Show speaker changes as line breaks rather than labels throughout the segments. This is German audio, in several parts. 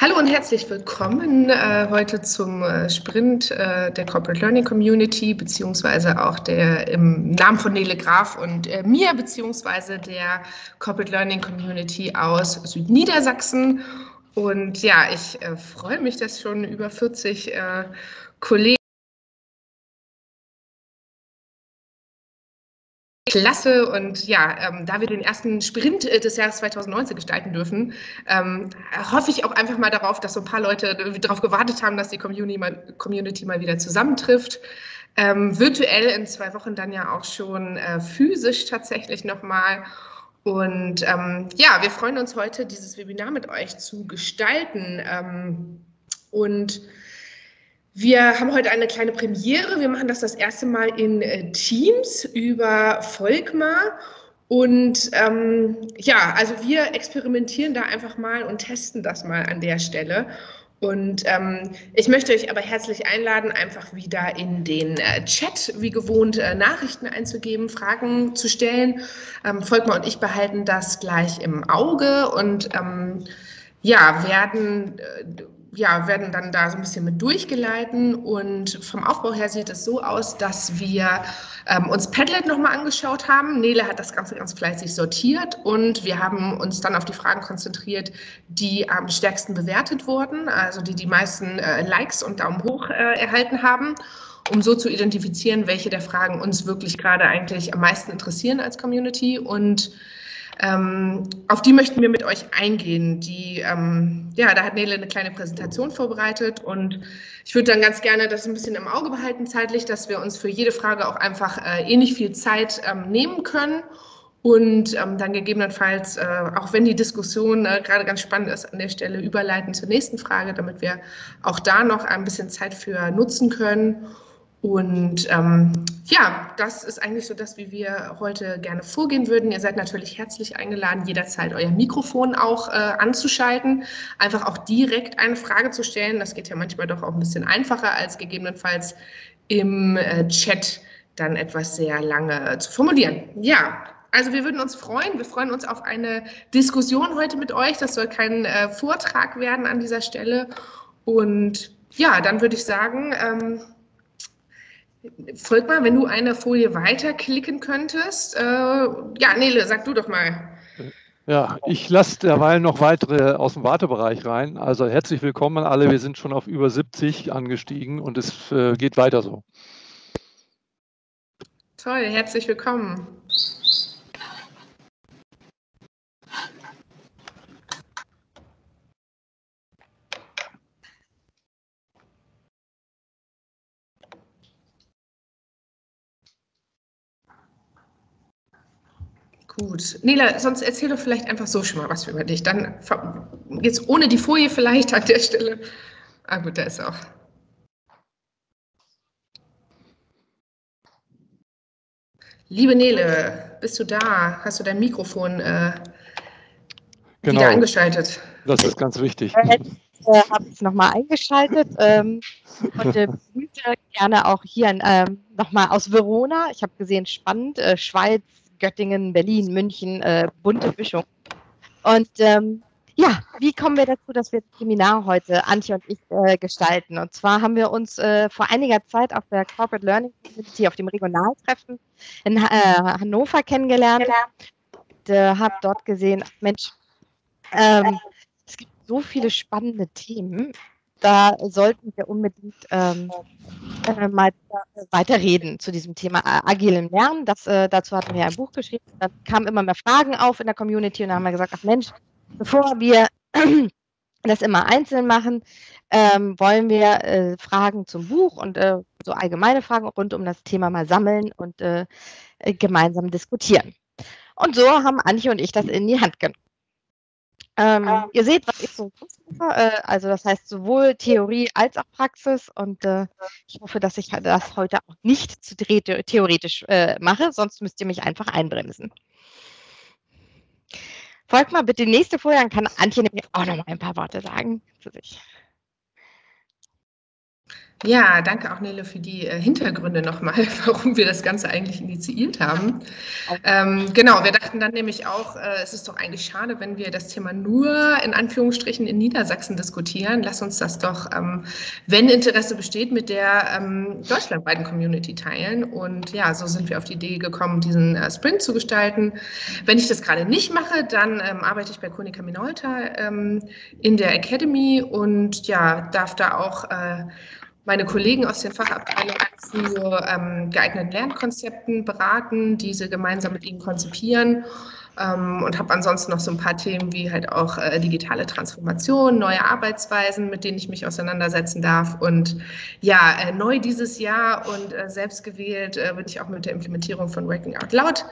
Hallo und herzlich willkommen äh, heute zum äh, Sprint äh, der Corporate Learning Community, beziehungsweise auch der im Namen von Nele Graf und äh, mir, beziehungsweise der Corporate Learning Community aus Südniedersachsen. Und ja, ich äh, freue mich, dass schon über 40 äh, Kollegen Klasse und ja, ähm, da wir den ersten Sprint äh, des Jahres 2019 gestalten dürfen, ähm, hoffe ich auch einfach mal darauf, dass so ein paar Leute darauf gewartet haben, dass die Community mal, Community mal wieder zusammentrifft. Ähm, virtuell in zwei Wochen dann ja auch schon äh, physisch tatsächlich nochmal. Und ähm, ja, wir freuen uns heute, dieses Webinar mit euch zu gestalten. Ähm, und wir haben heute eine kleine Premiere. Wir machen das das erste Mal in äh, Teams über Volkmar. Und ähm, ja, also wir experimentieren da einfach mal und testen das mal an der Stelle. Und ähm, ich möchte euch aber herzlich einladen, einfach wieder in den äh, Chat wie gewohnt äh, Nachrichten einzugeben, Fragen zu stellen. Ähm, Volkmar und ich behalten das gleich im Auge und ähm, ja, werden äh, ja, werden dann da so ein bisschen mit durchgeleiten. Und vom Aufbau her sieht es so aus, dass wir ähm, uns Padlet nochmal angeschaut haben. Nele hat das Ganze ganz fleißig sortiert und wir haben uns dann auf die Fragen konzentriert, die am stärksten bewertet wurden, also die die meisten äh, Likes und Daumen hoch äh, erhalten haben um so zu identifizieren, welche der Fragen uns wirklich gerade eigentlich am meisten interessieren als Community und ähm, auf die möchten wir mit euch eingehen. Die, ähm, ja, da hat Nele eine kleine Präsentation vorbereitet und ich würde dann ganz gerne das ein bisschen im Auge behalten zeitlich, dass wir uns für jede Frage auch einfach äh, ähnlich viel Zeit ähm, nehmen können und ähm, dann gegebenenfalls, äh, auch wenn die Diskussion äh, gerade ganz spannend ist, an der Stelle überleiten zur nächsten Frage, damit wir auch da noch ein bisschen Zeit für nutzen können. Und ähm, ja, das ist eigentlich so das, wie wir heute gerne vorgehen würden. Ihr seid natürlich herzlich eingeladen, jederzeit euer Mikrofon auch äh, anzuschalten, einfach auch direkt eine Frage zu stellen. Das geht ja manchmal doch auch ein bisschen einfacher, als gegebenenfalls im äh, Chat dann etwas sehr lange zu formulieren. Ja, also wir würden uns freuen. Wir freuen uns auf eine Diskussion heute mit euch. Das soll kein äh, Vortrag werden an dieser Stelle. Und ja, dann würde ich sagen, ähm, Folgt mal, wenn du eine Folie weiterklicken könntest. Äh, ja, Nele, sag du doch mal.
Ja, ich lasse derweil noch weitere aus dem Wartebereich rein. Also herzlich willkommen an alle. Wir sind schon auf über 70 angestiegen und es äh, geht weiter so.
Toll, herzlich willkommen. Gut. Nela, sonst erzähl doch vielleicht einfach so schon mal was über dich. Dann jetzt ohne die Folie vielleicht an der Stelle. Ah gut, da ist auch. Liebe Nele, bist du da? Hast du dein Mikrofon äh, genau. wieder eingeschaltet?
Das ist ganz wichtig.
Jetzt äh, habe ich es nochmal eingeschaltet ähm, und äh, gerne auch hier ähm, nochmal aus Verona. Ich habe gesehen, spannend, äh, Schweiz, Göttingen, Berlin, München, äh, bunte Mischung. Und ähm, ja, wie kommen wir dazu, dass wir das Seminar heute, Antje und ich, äh, gestalten? Und zwar haben wir uns äh, vor einiger Zeit auf der Corporate Learning Community auf dem Regionaltreffen in äh, Hannover kennengelernt und äh, habe dort gesehen, Mensch, ähm, es gibt so viele spannende Themen da sollten wir unbedingt ähm, äh, mal weiterreden zu diesem Thema äh, agilen Lernen. Das, äh, dazu hatten wir ein Buch geschrieben. Da kamen immer mehr Fragen auf in der Community und da haben wir gesagt, ach Mensch, bevor wir das immer einzeln machen, ähm, wollen wir äh, Fragen zum Buch und äh, so allgemeine Fragen rund um das Thema mal sammeln und äh, gemeinsam diskutieren. Und so haben Antje und ich das in die Hand genommen. Ähm, ähm, ihr seht, was ich so. Äh, also das heißt sowohl Theorie als auch Praxis. Und äh, ich hoffe, dass ich das heute auch nicht zu theoretisch äh, mache, sonst müsst ihr mich einfach einbremsen. Folgt mal bitte die nächste Folie, dann kann Antje nämlich auch noch mal ein paar Worte sagen zu sich.
Ja, danke auch Nele für die äh, Hintergründe nochmal, warum wir das Ganze eigentlich initiiert haben. Ähm, genau, wir dachten dann nämlich auch, äh, es ist doch eigentlich schade, wenn wir das Thema nur in Anführungsstrichen in Niedersachsen diskutieren. Lass uns das doch, ähm, wenn Interesse besteht, mit der ähm, deutschlandweiten Community teilen. Und ja, so sind wir auf die Idee gekommen, diesen äh, Sprint zu gestalten. Wenn ich das gerade nicht mache, dann ähm, arbeite ich bei Konica Minolta ähm, in der Academy und ja, darf da auch äh, meine Kollegen aus den Fachabteilungen zu ähm, geeigneten Lernkonzepten beraten, diese gemeinsam mit ihnen konzipieren ähm, und habe ansonsten noch so ein paar Themen wie halt auch äh, digitale Transformation, neue Arbeitsweisen, mit denen ich mich auseinandersetzen darf. Und ja, äh, neu dieses Jahr und äh, selbst gewählt äh, bin ich auch mit der Implementierung von Working Out Loud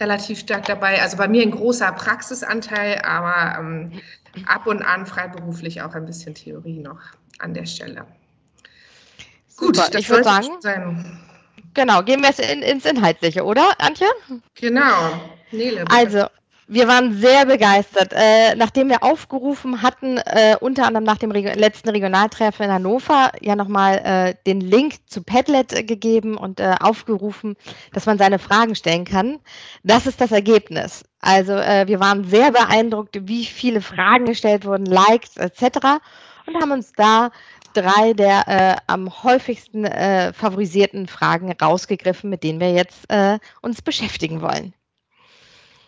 relativ stark dabei. Also bei mir ein großer Praxisanteil, aber ähm, ab und an freiberuflich auch ein bisschen Theorie noch an der Stelle.
Gut, Super, ich würde sagen, sein. genau, gehen wir jetzt in, ins Inhaltliche, oder, Antje?
Genau.
Nele, also, wir waren sehr begeistert. Äh, nachdem wir aufgerufen hatten, äh, unter anderem nach dem Reg letzten Regionaltreffen in Hannover, ja nochmal äh, den Link zu Padlet gegeben und äh, aufgerufen, dass man seine Fragen stellen kann. Das ist das Ergebnis. Also äh, wir waren sehr beeindruckt, wie viele Fragen gestellt wurden, Likes etc. und haben uns da drei der äh, am häufigsten äh, favorisierten Fragen rausgegriffen, mit denen wir jetzt äh, uns beschäftigen wollen.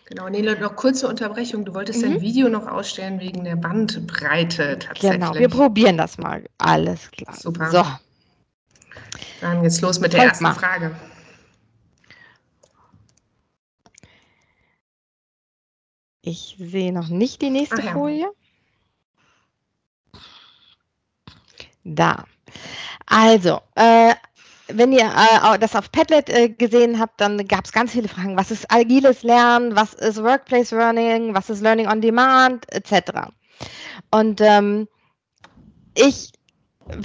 Genau, Nele, noch kurze Unterbrechung. Du wolltest mhm. dein Video noch ausstellen wegen der Bandbreite tatsächlich.
Genau, wir probieren das mal. Alles klar.
Super. So. Dann geht's los mit der Folgt ersten mal. Frage.
Ich sehe noch nicht die nächste Ach, ja. Folie. Da. Also, äh, wenn ihr äh, das auf Padlet äh, gesehen habt, dann gab es ganz viele Fragen. Was ist agiles Lernen? Was ist Workplace Learning? Was ist Learning on Demand? Etc. Und ähm, ich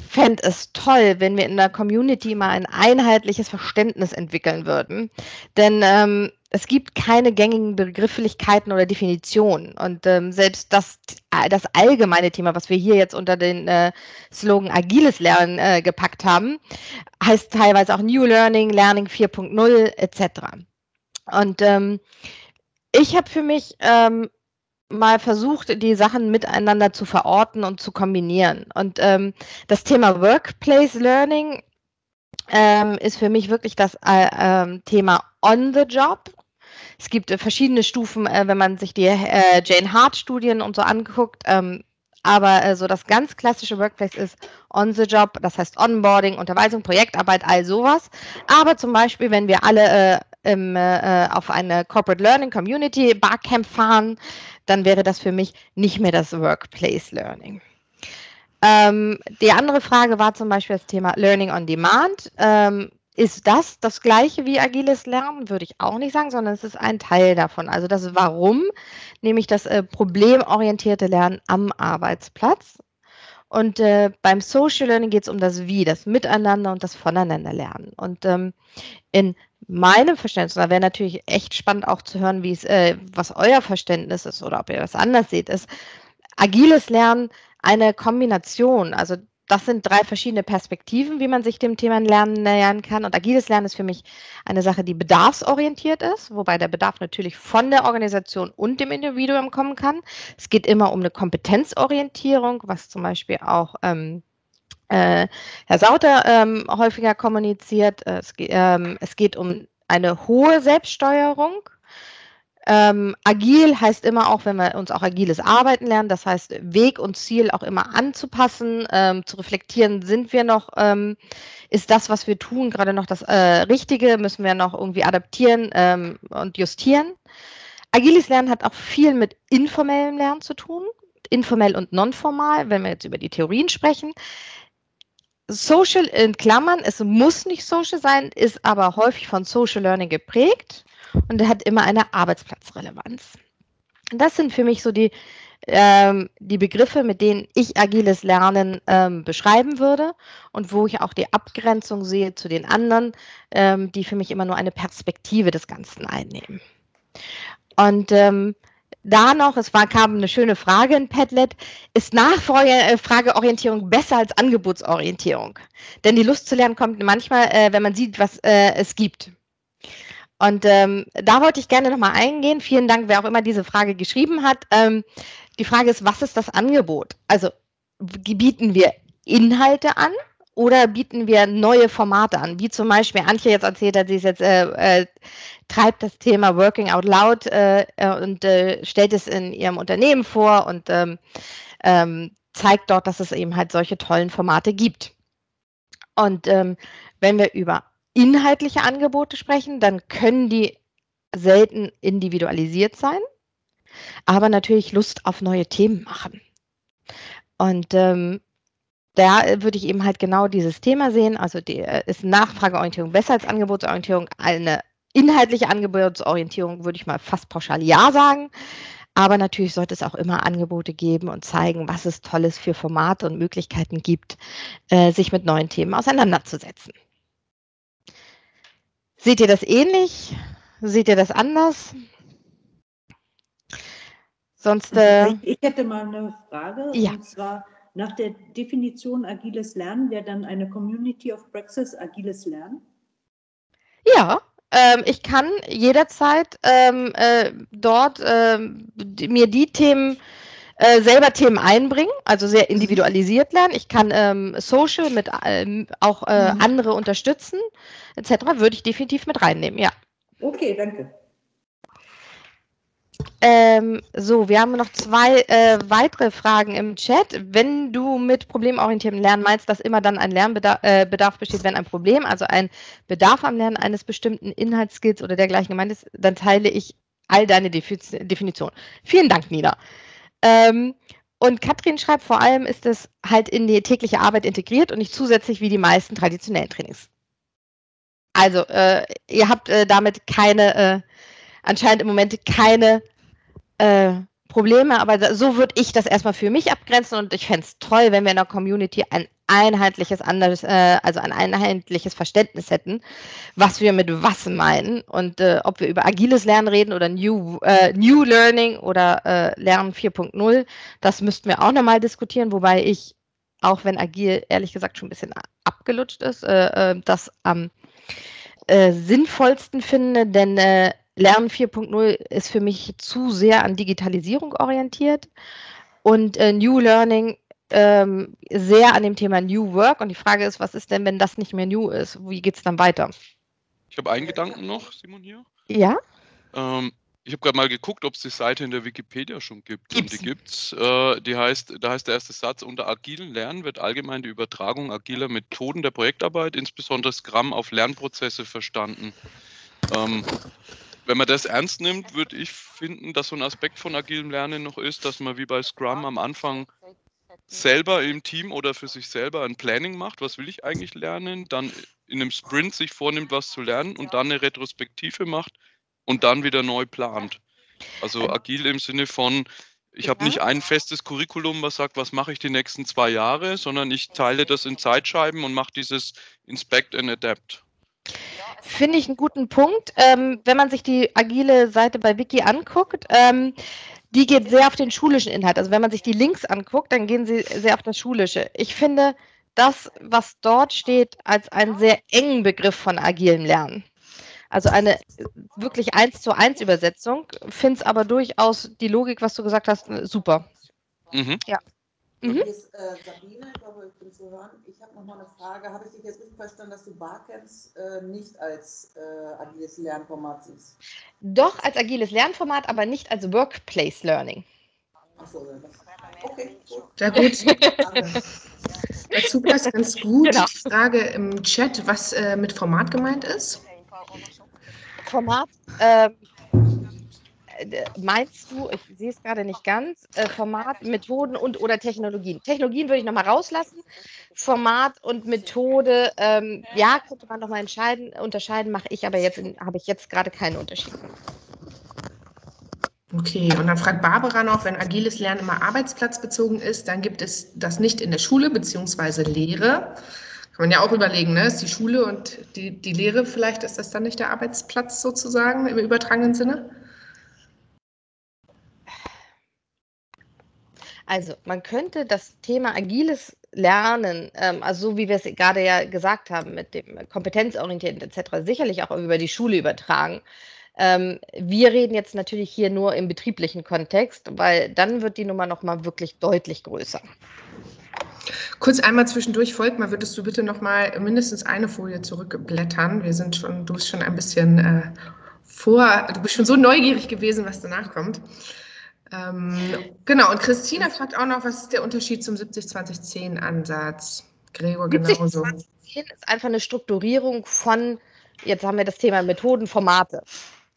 fände es toll, wenn wir in der Community mal ein einheitliches Verständnis entwickeln würden. Denn ähm, es gibt keine gängigen Begrifflichkeiten oder Definitionen. Und ähm, selbst das, das allgemeine Thema, was wir hier jetzt unter den äh, Slogan agiles Lernen äh, gepackt haben, heißt teilweise auch New Learning, Learning 4.0 etc. Und ähm, ich habe für mich ähm, mal versucht, die Sachen miteinander zu verorten und zu kombinieren. Und ähm, das Thema Workplace Learning ähm, ist für mich wirklich das äh, äh, Thema on the job. Es gibt äh, verschiedene Stufen, äh, wenn man sich die äh, Jane Hart-Studien und so anguckt. Ähm, aber äh, so das ganz klassische Workplace ist on the job, das heißt Onboarding, Unterweisung, Projektarbeit, all sowas. Aber zum Beispiel, wenn wir alle im, auf eine Corporate Learning Community Barcamp fahren, dann wäre das für mich nicht mehr das Workplace Learning. Ähm, die andere Frage war zum Beispiel das Thema Learning on Demand. Ähm, ist das das gleiche wie agiles Lernen? Würde ich auch nicht sagen, sondern es ist ein Teil davon. Also das Warum, nämlich das äh, problemorientierte Lernen am Arbeitsplatz. Und äh, beim Social Learning geht es um das Wie, das Miteinander und das Voneinander lernen. Und ähm, in meinem Verständnis, da wäre natürlich echt spannend auch zu hören, wie es, äh, was euer Verständnis ist oder ob ihr das anders seht, ist agiles Lernen eine Kombination. Also das sind drei verschiedene Perspektiven, wie man sich dem Thema Lernen nähern kann. Und agiles Lernen ist für mich eine Sache, die bedarfsorientiert ist, wobei der Bedarf natürlich von der Organisation und dem Individuum kommen kann. Es geht immer um eine Kompetenzorientierung, was zum Beispiel auch ähm, äh, Herr Sauter ähm, häufiger kommuniziert. Äh, es, ähm, es, geht um eine hohe Selbststeuerung. Ähm, agil heißt immer auch, wenn wir uns auch agiles Arbeiten lernen, das heißt Weg und Ziel auch immer anzupassen, ähm, zu reflektieren, sind wir noch, ähm, ist das, was wir tun, gerade noch das äh, Richtige, müssen wir noch irgendwie adaptieren ähm, und justieren. Agiles Lernen hat auch viel mit informellem Lernen zu tun, informell und nonformal, wenn wir jetzt über die Theorien sprechen. Social in Klammern, es muss nicht social sein, ist aber häufig von Social Learning geprägt und hat immer eine Arbeitsplatzrelevanz. Das sind für mich so die, ähm, die Begriffe, mit denen ich agiles Lernen ähm, beschreiben würde und wo ich auch die Abgrenzung sehe zu den anderen, ähm, die für mich immer nur eine Perspektive des Ganzen einnehmen. Und ähm, da noch, es war, kam eine schöne Frage in Padlet, ist Nachfrageorientierung besser als Angebotsorientierung? Denn die Lust zu lernen kommt manchmal, äh, wenn man sieht, was äh, es gibt. Und ähm, da wollte ich gerne nochmal eingehen. Vielen Dank, wer auch immer diese Frage geschrieben hat. Ähm, die Frage ist, was ist das Angebot? Also bieten wir Inhalte an oder bieten wir neue Formate an, wie zum Beispiel Antje jetzt erzählt hat, sie ist jetzt äh, äh, treibt das Thema Working Out Loud äh, äh, und äh, stellt es in ihrem Unternehmen vor und ähm, ähm, zeigt dort, dass es eben halt solche tollen Formate gibt. Und ähm, wenn wir über inhaltliche Angebote sprechen, dann können die selten individualisiert sein, aber natürlich Lust auf neue Themen machen. Und ähm, da würde ich eben halt genau dieses Thema sehen. Also die, äh, ist Nachfrageorientierung besser als Angebotsorientierung. Eine inhaltliche Angebotsorientierung würde ich mal fast pauschal ja sagen. Aber natürlich sollte es auch immer Angebote geben und zeigen, was es Tolles für Formate und Möglichkeiten gibt, äh, sich mit neuen Themen auseinanderzusetzen. Seht ihr das ähnlich? Seht ihr das anders?
Sonst. Äh, ich hätte mal eine Frage.
Ja.
Und zwar nach der Definition agiles Lernen wäre dann eine Community of Praxis agiles Lernen?
Ja, ähm, ich kann jederzeit ähm, äh, dort ähm, mir die Themen äh, selber Themen einbringen, also sehr individualisiert lernen. Ich kann ähm, Social mit ähm, auch äh, mhm. andere unterstützen, etc. Würde ich definitiv mit reinnehmen, ja.
Okay, danke.
Ähm, so, wir haben noch zwei äh, weitere Fragen im Chat. Wenn du mit problemorientiertem Lernen meinst, dass immer dann ein Lernbedarf äh, besteht, wenn ein Problem, also ein Bedarf am Lernen eines bestimmten Inhaltsskills oder dergleichen gemeint ist, dann teile ich all deine Definitionen. Vielen Dank, Nina. Ähm, und Katrin schreibt, vor allem ist es halt in die tägliche Arbeit integriert und nicht zusätzlich wie die meisten traditionellen Trainings. Also, äh, ihr habt äh, damit keine, äh, anscheinend im Moment keine äh, Probleme, aber so würde ich das erstmal für mich abgrenzen und ich fände es toll, wenn wir in der Community ein einheitliches, anderes, äh, also ein einheitliches Verständnis hätten, was wir mit was meinen und äh, ob wir über agiles Lernen reden oder New, äh, New Learning oder äh, Lernen 4.0, das müssten wir auch nochmal diskutieren, wobei ich, auch wenn agil ehrlich gesagt schon ein bisschen abgelutscht ist, äh, äh, das am sinnvollsten finde, denn Lernen 4.0 ist für mich zu sehr an Digitalisierung orientiert und äh, New Learning ähm, sehr an dem Thema New Work. Und die Frage ist, was ist denn, wenn das nicht mehr New ist? Wie geht es dann weiter?
Ich habe einen Gedanken noch, Simon hier.
Ja.
Ähm, ich habe gerade mal geguckt, ob es die Seite in der Wikipedia schon gibt.
Gibt's.
Und die gibt's. Äh, die heißt, da heißt der erste Satz: Unter agilen Lernen wird allgemein die Übertragung agiler Methoden der Projektarbeit, insbesondere Scrum, auf Lernprozesse verstanden. Ähm, wenn man das ernst nimmt, würde ich finden, dass so ein Aspekt von agilem Lernen noch ist, dass man wie bei Scrum am Anfang selber im Team oder für sich selber ein Planning macht, was will ich eigentlich lernen, dann in einem Sprint sich vornimmt, was zu lernen und dann eine Retrospektive macht und dann wieder neu plant. Also agil im Sinne von, ich habe nicht ein festes Curriculum, was sagt, was mache ich die nächsten zwei Jahre, sondern ich teile das in Zeitscheiben und mache dieses Inspect and Adapt.
Finde ich einen guten Punkt. Ähm, wenn man sich die agile Seite bei Wiki anguckt, ähm, die geht sehr auf den schulischen Inhalt. Also wenn man sich die Links anguckt, dann gehen sie sehr auf das Schulische. Ich finde das, was dort steht, als einen sehr engen Begriff von agilem Lernen. Also eine wirklich eins zu eins Übersetzung, finde es aber durchaus die Logik, was du gesagt hast, super.
Mhm.
Ja.
Mhm. Ist, äh, Sabine, ich glaube, ich bin zu hören. Ich habe noch mal eine Frage. Habe ich dich jetzt richtig verstanden, dass du Barcamps äh, nicht als äh, agiles Lernformat siehst?
Doch, als agiles Lernformat, aber nicht als Workplace Learning.
Achso, okay,
gut. Sehr gut. Dazu passt ganz gut genau. die Frage im Chat, was äh, mit Format gemeint ist.
Format, äh, äh, meinst du, ich sehe es gerade nicht ganz, äh, Format, Methoden und oder Technologien? Technologien würde ich nochmal rauslassen. Format und Methode, ähm, ja, könnte man nochmal entscheiden, unterscheiden, mache ich aber jetzt, habe ich jetzt gerade keinen Unterschied.
Okay, und dann fragt Barbara noch, wenn agiles Lernen immer arbeitsplatzbezogen ist, dann gibt es das nicht in der Schule bzw. Lehre. Kann man ja auch überlegen, ne? ist die Schule und die, die Lehre, vielleicht ist das dann nicht der Arbeitsplatz sozusagen im übertragenen Sinne?
Also, man könnte das Thema agiles Lernen, ähm, also so wie wir es gerade ja gesagt haben, mit dem kompetenzorientierten etc., sicherlich auch über die Schule übertragen. Ähm, wir reden jetzt natürlich hier nur im betrieblichen Kontext, weil dann wird die Nummer noch mal wirklich deutlich größer.
Kurz einmal zwischendurch, Volkmar, würdest du bitte noch mal mindestens eine Folie zurückblättern? Wir sind schon, du bist schon ein bisschen äh, vor, du bist schon so neugierig gewesen, was danach kommt. Ähm, genau, und Christina fragt auch noch, was ist der Unterschied zum 70-20-10-Ansatz?
Gregor genauso. 70-20-10 ist einfach eine Strukturierung von, jetzt haben wir das Thema Methoden, Formate.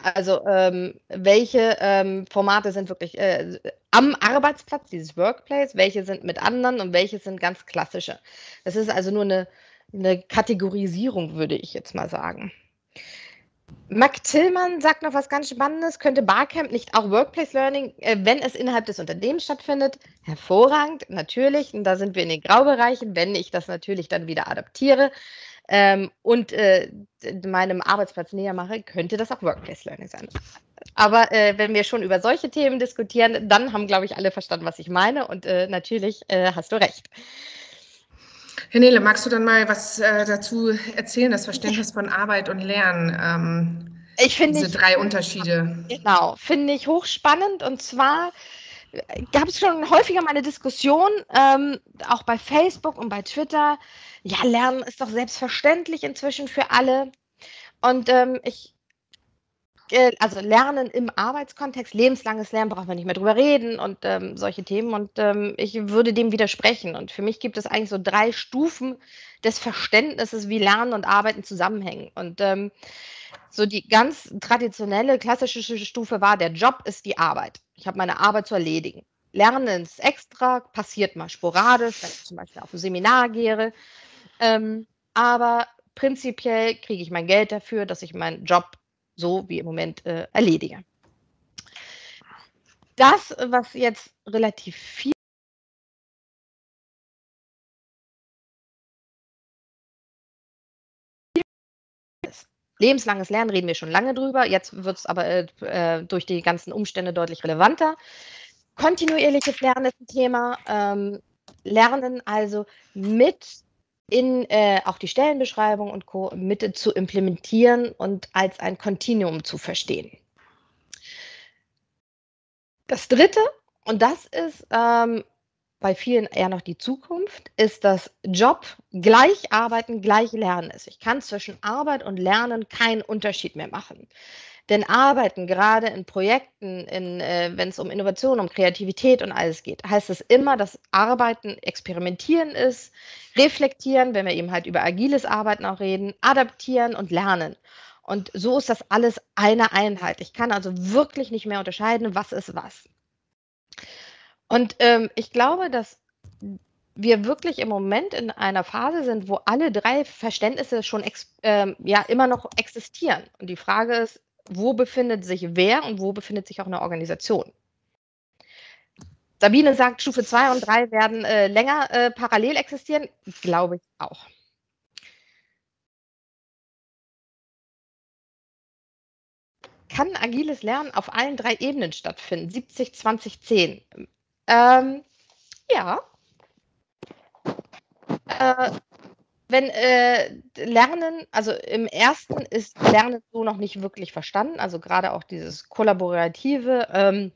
Also ähm, welche ähm, Formate sind wirklich äh, am Arbeitsplatz, dieses Workplace, welche sind mit anderen und welche sind ganz klassische. Das ist also nur eine, eine Kategorisierung, würde ich jetzt mal sagen. Mac Tillmann sagt noch was ganz Spannendes. Könnte Barcamp nicht auch Workplace Learning, äh, wenn es innerhalb des Unternehmens stattfindet? Hervorragend, natürlich. Und da sind wir in den Graubereichen, wenn ich das natürlich dann wieder adaptiere ähm, und äh, meinem Arbeitsplatz näher mache, könnte das auch Workplace Learning sein. Aber äh, wenn wir schon über solche Themen diskutieren, dann haben, glaube ich, alle verstanden, was ich meine. Und äh, natürlich äh, hast du recht.
Herr Nele, magst du dann mal was äh, dazu erzählen, das Verständnis von Arbeit und Lernen?
Ähm, ich finde
diese ich, drei Unterschiede.
Genau, finde ich hochspannend. Und zwar gab es schon häufiger mal eine Diskussion, ähm, auch bei Facebook und bei Twitter. Ja, Lernen ist doch selbstverständlich inzwischen für alle. Und ähm, ich, äh, also Lernen im Arbeitskontext, lebenslanges Lernen, brauchen wir nicht mehr drüber reden und ähm, solche Themen. Und ähm, ich würde dem widersprechen. Und für mich gibt es eigentlich so drei Stufen des Verständnisses, wie Lernen und Arbeiten zusammenhängen. Und ähm, so die ganz traditionelle, klassische Stufe war, der Job ist die Arbeit. Ich habe meine Arbeit zu erledigen. Lernen ist extra, passiert mal sporadisch, wenn ich zum Beispiel auf ein Seminar gehe. Ähm, aber prinzipiell kriege ich mein Geld dafür, dass ich meinen Job so wie im Moment äh, erledige. Das, was jetzt relativ viel Lebenslanges Lernen reden wir schon lange drüber. Jetzt wird es aber äh, äh, durch die ganzen Umstände deutlich relevanter. Kontinuierliches Lernen ist ein Thema. Ähm, Lernen also mit in äh, auch die Stellenbeschreibung und Co. mit zu implementieren und als ein Kontinuum zu verstehen. Das dritte, und das ist ähm, bei vielen eher noch die Zukunft, ist, dass Job gleich arbeiten, gleich lernen ist. Ich kann zwischen Arbeit und Lernen keinen Unterschied mehr machen. Denn Arbeiten, gerade in Projekten, in, äh, wenn es um Innovation, um Kreativität und alles geht, heißt es immer, dass Arbeiten experimentieren ist, reflektieren, wenn wir eben halt über agiles Arbeiten auch reden, adaptieren und lernen. Und so ist das alles eine Einheit. Ich kann also wirklich nicht mehr unterscheiden, was ist was. Und ähm, ich glaube, dass wir wirklich im Moment in einer Phase sind, wo alle drei Verständnisse schon ähm, ja immer noch existieren. Und die Frage ist, wo befindet sich wer und wo befindet sich auch eine Organisation? Sabine sagt, Stufe 2 und 3 werden äh, länger äh, parallel existieren. Glaube ich auch. Kann agiles Lernen auf allen drei Ebenen stattfinden? 70, 20, 10. Ähm, ja. Äh, wenn äh, Lernen, also im ersten ist Lernen so noch nicht wirklich verstanden, also gerade auch dieses Kollaborative, ähm,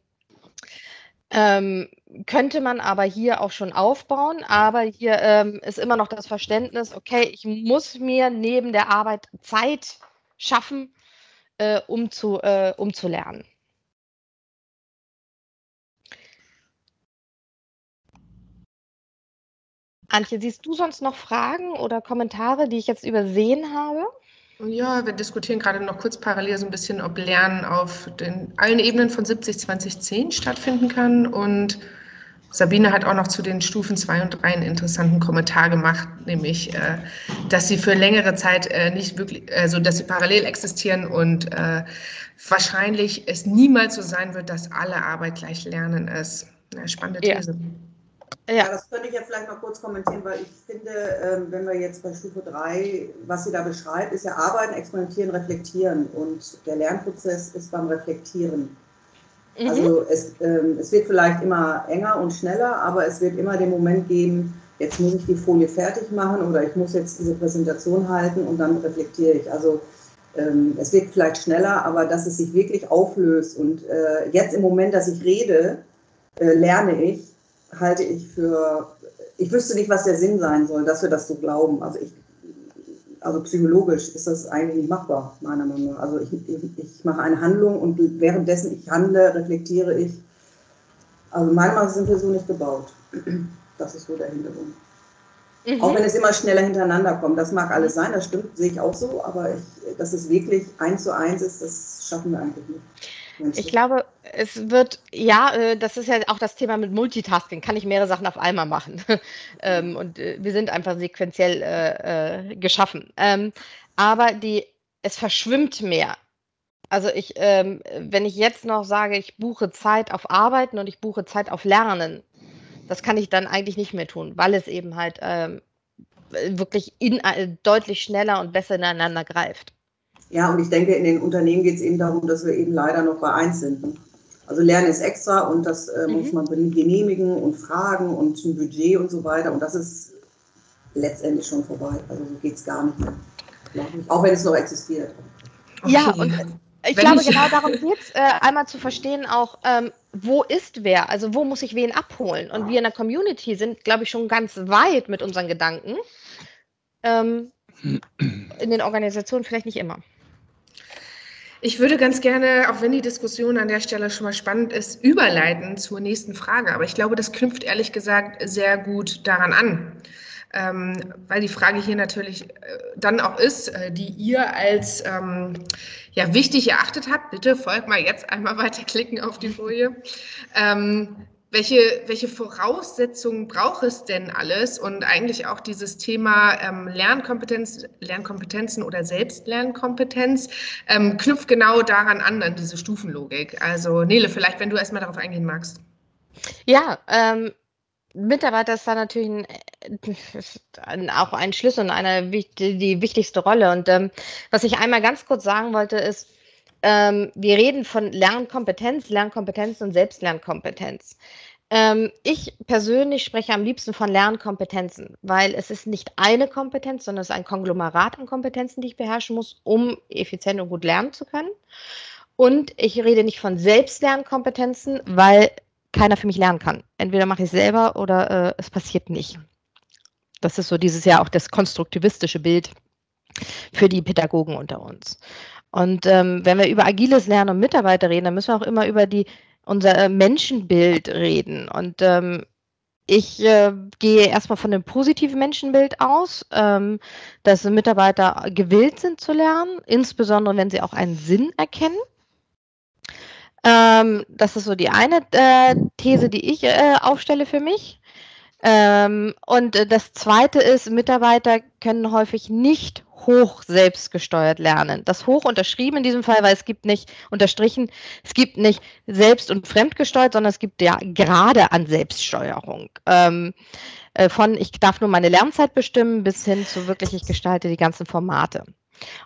ähm, könnte man aber hier auch schon aufbauen, aber hier ähm, ist immer noch das Verständnis, okay, ich muss mir neben der Arbeit Zeit schaffen, äh, um, zu, äh, um zu lernen. Antje, siehst du sonst noch Fragen oder Kommentare, die ich jetzt übersehen habe?
Ja, wir diskutieren gerade noch kurz parallel so ein bisschen, ob Lernen auf den, allen Ebenen von 70, 20, 10 stattfinden kann. Und Sabine hat auch noch zu den Stufen 2 und 3 einen interessanten Kommentar gemacht, nämlich, äh, dass sie für längere Zeit äh, nicht wirklich, also dass sie parallel existieren und äh, wahrscheinlich es niemals so sein wird, dass alle Arbeit gleich Lernen ist. Eine spannende These. Ja.
Ja. das könnte ich ja vielleicht noch kurz kommentieren, weil ich finde, ähm, wenn wir jetzt bei Stufe 3, was sie da beschreibt, ist ja Arbeiten, Experimentieren, Reflektieren und der Lernprozess ist beim Reflektieren. Mhm. Also es, ähm, es wird vielleicht immer enger und schneller, aber es wird immer den Moment geben, jetzt muss ich die Folie fertig machen oder ich muss jetzt diese Präsentation halten und dann reflektiere ich. Also ähm, es wird vielleicht schneller, aber dass es sich wirklich auflöst und äh, jetzt im Moment, dass ich rede, äh, lerne ich, halte ich für, ich wüsste nicht, was der Sinn sein soll, dass wir das so glauben. Also ich also psychologisch ist das eigentlich nicht machbar, meiner Meinung nach. Also ich, ich, ich mache eine Handlung und währenddessen ich handle, reflektiere ich. Also manchmal sind wir so nicht gebaut. Das ist so der Hintergrund. Mhm. Auch wenn es immer schneller hintereinander kommt. Das mag alles sein, das stimmt, sehe ich auch so, aber ich, dass es wirklich eins zu eins ist, das schaffen wir eigentlich nicht.
Ich glaube, es wird, ja, äh, das ist ja auch das Thema mit Multitasking. Kann ich mehrere Sachen auf einmal machen? ähm, und äh, wir sind einfach sequenziell äh, geschaffen. Ähm, aber die, es verschwimmt mehr. Also ich, ähm, wenn ich jetzt noch sage, ich buche Zeit auf Arbeiten und ich buche Zeit auf Lernen, das kann ich dann eigentlich nicht mehr tun, weil es eben halt wirklich in, deutlich schneller und besser ineinander greift.
Ja, und ich denke, in den Unternehmen geht es eben darum, dass wir eben leider noch bei eins sind. Ne? Also Lernen ist extra und das äh, mhm. muss man genehmigen und fragen und ein Budget und so weiter. Und das ist letztendlich schon vorbei. Also so geht es gar nicht mehr. Auch wenn es noch existiert.
Ja, und ich wenn glaube, ich genau darum geht es, äh, einmal zu verstehen auch, ähm, wo ist wer? Also wo muss ich wen abholen? Und wir in der Community sind, glaube ich, schon ganz weit mit unseren Gedanken. Ähm, in den Organisationen vielleicht nicht immer.
Ich würde ganz gerne, auch wenn die Diskussion an der Stelle schon mal spannend ist, überleiten zur nächsten Frage. Aber ich glaube, das knüpft ehrlich gesagt sehr gut daran an. Ähm, weil die Frage hier natürlich äh, dann auch ist, äh, die ihr als ähm, ja, wichtig erachtet habt. Bitte folgt mal jetzt einmal weiterklicken auf die Folie. Ähm, welche, welche Voraussetzungen braucht es denn alles? Und eigentlich auch dieses Thema ähm, Lernkompetenz, Lernkompetenzen oder Selbstlernkompetenz ähm, knüpft genau daran an, an diese Stufenlogik. Also Nele, vielleicht, wenn du erstmal darauf eingehen magst.
Ja, ähm, Mitarbeiter ist da natürlich ein, ein, auch ein Schlüssel und eine die wichtigste Rolle. Und ähm, was ich einmal ganz kurz sagen wollte, ist, ähm, wir reden von Lernkompetenz, Lernkompetenz und Selbstlernkompetenz. Ähm, ich persönlich spreche am liebsten von Lernkompetenzen, weil es ist nicht eine Kompetenz, sondern es ist ein Konglomerat an Kompetenzen, die ich beherrschen muss, um effizient und gut lernen zu können. Und ich rede nicht von Selbstlernkompetenzen, weil keiner für mich lernen kann. Entweder mache ich es selber oder äh, es passiert nicht. Das ist so dieses Jahr auch das konstruktivistische Bild für die Pädagogen unter uns. Und ähm, wenn wir über agiles Lernen und Mitarbeiter reden, dann müssen wir auch immer über die, unser äh, Menschenbild reden. Und ähm, ich äh, gehe erstmal von dem positiven Menschenbild aus, ähm, dass Mitarbeiter gewillt sind zu lernen, insbesondere wenn sie auch einen Sinn erkennen. Ähm, das ist so die eine äh, These, die ich äh, aufstelle für mich. Ähm, und äh, das zweite ist, Mitarbeiter können häufig nicht hoch selbstgesteuert lernen. Das hoch unterschrieben in diesem Fall, weil es gibt nicht unterstrichen, es gibt nicht selbst- und fremdgesteuert, sondern es gibt ja gerade an Selbststeuerung. Ähm, äh, von ich darf nur meine Lernzeit bestimmen bis hin zu wirklich ich gestalte die ganzen Formate.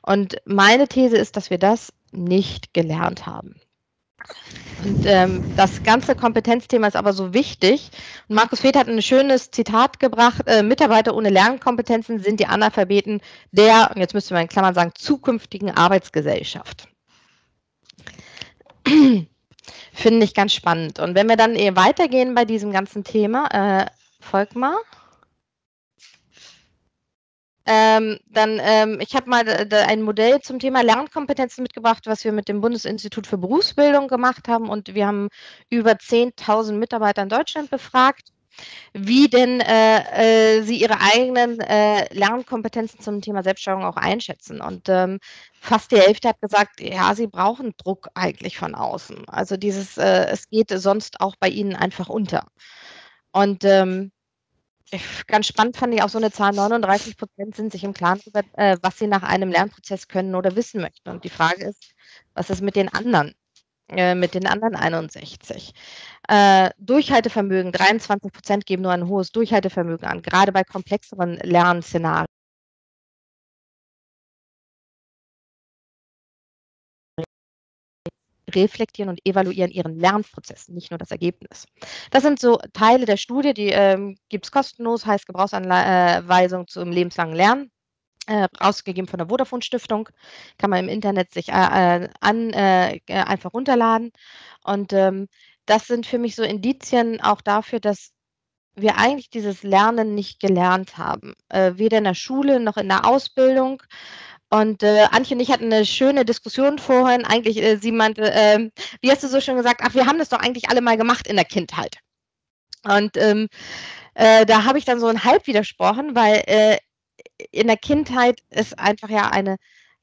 Und meine These ist, dass wir das nicht gelernt haben. Und ähm, das ganze Kompetenzthema ist aber so wichtig. Und Markus Feth hat ein schönes Zitat gebracht: äh, Mitarbeiter ohne Lernkompetenzen sind die Analphabeten der, jetzt müsste man in Klammern sagen, zukünftigen Arbeitsgesellschaft. Finde ich ganz spannend. Und wenn wir dann eher weitergehen bei diesem ganzen Thema, äh, folgt mal. Ähm, dann, ähm, ich habe mal ein Modell zum Thema Lernkompetenzen mitgebracht, was wir mit dem Bundesinstitut für Berufsbildung gemacht haben. Und wir haben über 10.000 Mitarbeiter in Deutschland befragt, wie denn äh, äh, sie ihre eigenen äh, Lernkompetenzen zum Thema Selbststeuerung auch einschätzen. Und ähm, fast die Hälfte hat gesagt, ja, sie brauchen Druck eigentlich von außen. Also dieses, äh, es geht sonst auch bei ihnen einfach unter. Und ähm, ganz spannend fand ich auch so eine Zahl, 39 Prozent sind sich im Klaren über, äh, was sie nach einem Lernprozess können oder wissen möchten. Und die Frage ist, was ist mit den anderen, äh, mit den anderen 61? Äh, Durchhaltevermögen, 23 Prozent geben nur ein hohes Durchhaltevermögen an, gerade bei komplexeren Lernszenarien. Reflektieren und evaluieren ihren Lernprozess, nicht nur das Ergebnis. Das sind so Teile der Studie, die ähm, gibt es kostenlos, heißt Gebrauchsanweisung zum lebenslangen Lernen. Äh, rausgegeben von der Vodafone Stiftung, kann man im Internet sich äh, äh an, äh, einfach runterladen. Und ähm, das sind für mich so Indizien auch dafür, dass wir eigentlich dieses Lernen nicht gelernt haben, äh, weder in der Schule noch in der Ausbildung. Und äh, Antje und ich hatten eine schöne Diskussion vorhin. Eigentlich, äh, sie meinte, äh, wie hast du so schön gesagt, ach, wir haben das doch eigentlich alle mal gemacht in der Kindheit. Und ähm, äh, da habe ich dann so ein halb widersprochen, weil äh, in der Kindheit es einfach ja eine,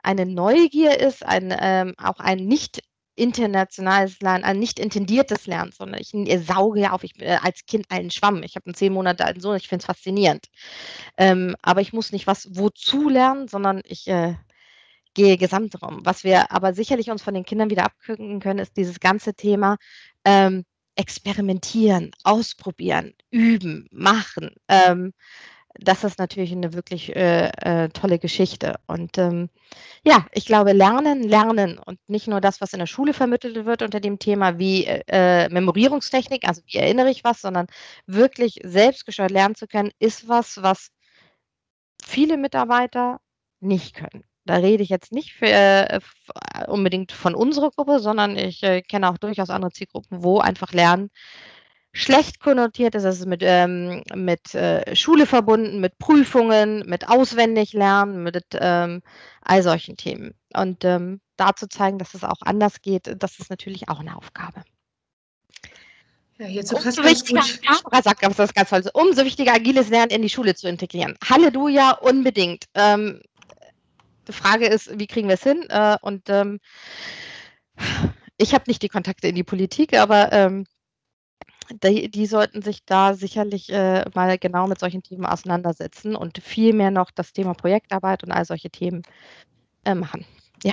eine Neugier ist, ein, ähm, auch ein nicht internationales Lernen, ein nicht intendiertes Lernen, sondern ich, ich sauge ja auf, ich äh, als Kind einen Schwamm. Ich habe einen zehn Monate alten Sohn, ich finde es faszinierend. Ähm, aber ich muss nicht was wozu lernen, sondern ich äh, gehe Gesamtraum. Was wir aber sicherlich uns von den Kindern wieder abgucken können, ist dieses ganze Thema ähm, experimentieren, ausprobieren, üben, machen. Ähm, das ist natürlich eine wirklich äh, äh, tolle Geschichte. Und ähm, ja, ich glaube, lernen, lernen und nicht nur das, was in der Schule vermittelt wird unter dem Thema wie äh, Memorierungstechnik, also wie erinnere ich was, sondern wirklich selbstgesteuert lernen zu können, ist was, was viele Mitarbeiter nicht können. Da rede ich jetzt nicht für, äh, unbedingt von unserer Gruppe, sondern ich äh, kenne auch durchaus andere Zielgruppen, wo einfach Lernen schlecht konnotiert ist. Es ist mit, ähm, mit äh, Schule verbunden, mit Prüfungen, mit Auswendiglernen, mit ähm, all solchen Themen. Und ähm, da zu zeigen, dass es auch anders geht, das ist natürlich auch eine Aufgabe.
Ja, hierzu umso wichtiger,
Barbara sagt das ist ganz toll, umso wichtiger, agiles Lernen in die Schule zu integrieren. Halleluja, unbedingt. Ähm, die Frage ist, wie kriegen wir es hin? Äh, und ähm, ich habe nicht die Kontakte in die Politik, aber ähm, die, die sollten sich da sicherlich äh, mal genau mit solchen Themen auseinandersetzen und viel mehr noch das Thema Projektarbeit und all solche Themen äh, machen. Ja.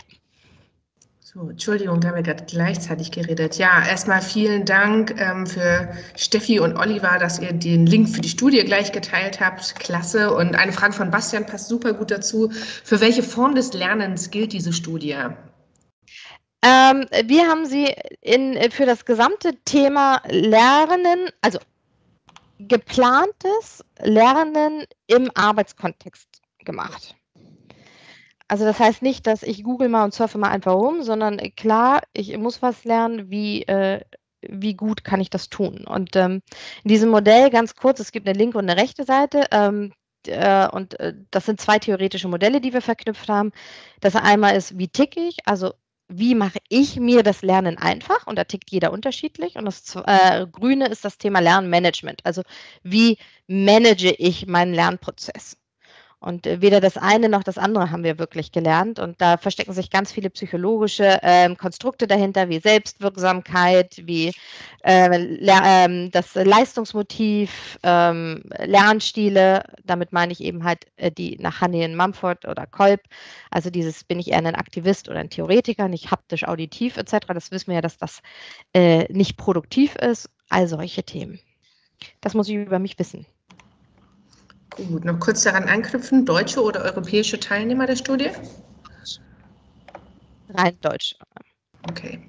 So, Entschuldigung, da haben wir gerade gleichzeitig geredet. Ja, erstmal vielen Dank ähm, für Steffi und Oliver, dass ihr den Link für die Studie gleich geteilt habt. Klasse. Und eine Frage von Bastian passt super gut dazu. Für welche Form des Lernens gilt diese Studie?
Ähm, wir haben sie in, für das gesamte Thema Lernen, also geplantes Lernen im Arbeitskontext gemacht. Also das heißt nicht, dass ich google mal und surfe mal einfach rum, sondern klar, ich muss was lernen, wie, äh, wie gut kann ich das tun. Und ähm, in diesem Modell ganz kurz, es gibt eine linke und eine rechte Seite. Ähm, äh, und äh, das sind zwei theoretische Modelle, die wir verknüpft haben. Das einmal ist, wie ticke ich, also wie mache ich mir das Lernen einfach? Und da tickt jeder unterschiedlich. Und das äh, Grüne ist das Thema Lernmanagement. Also wie manage ich meinen Lernprozess? Und äh, weder das eine noch das andere haben wir wirklich gelernt. Und da verstecken sich ganz viele psychologische ähm, Konstrukte dahinter, wie Selbstwirksamkeit, wie äh, ähm, das Leistungsmotiv, ähm, Lernstile. Damit meine ich eben halt äh, die nach Hannian Mumford oder Kolb. Also dieses, bin ich eher ein Aktivist oder ein Theoretiker, nicht haptisch, auditiv etc. Das wissen wir ja, dass das äh, nicht produktiv ist. All solche Themen. Das muss ich über mich wissen.
Gut, noch kurz daran anknüpfen, deutsche oder europäische Teilnehmer der Studie?
Rein deutsch.
Okay.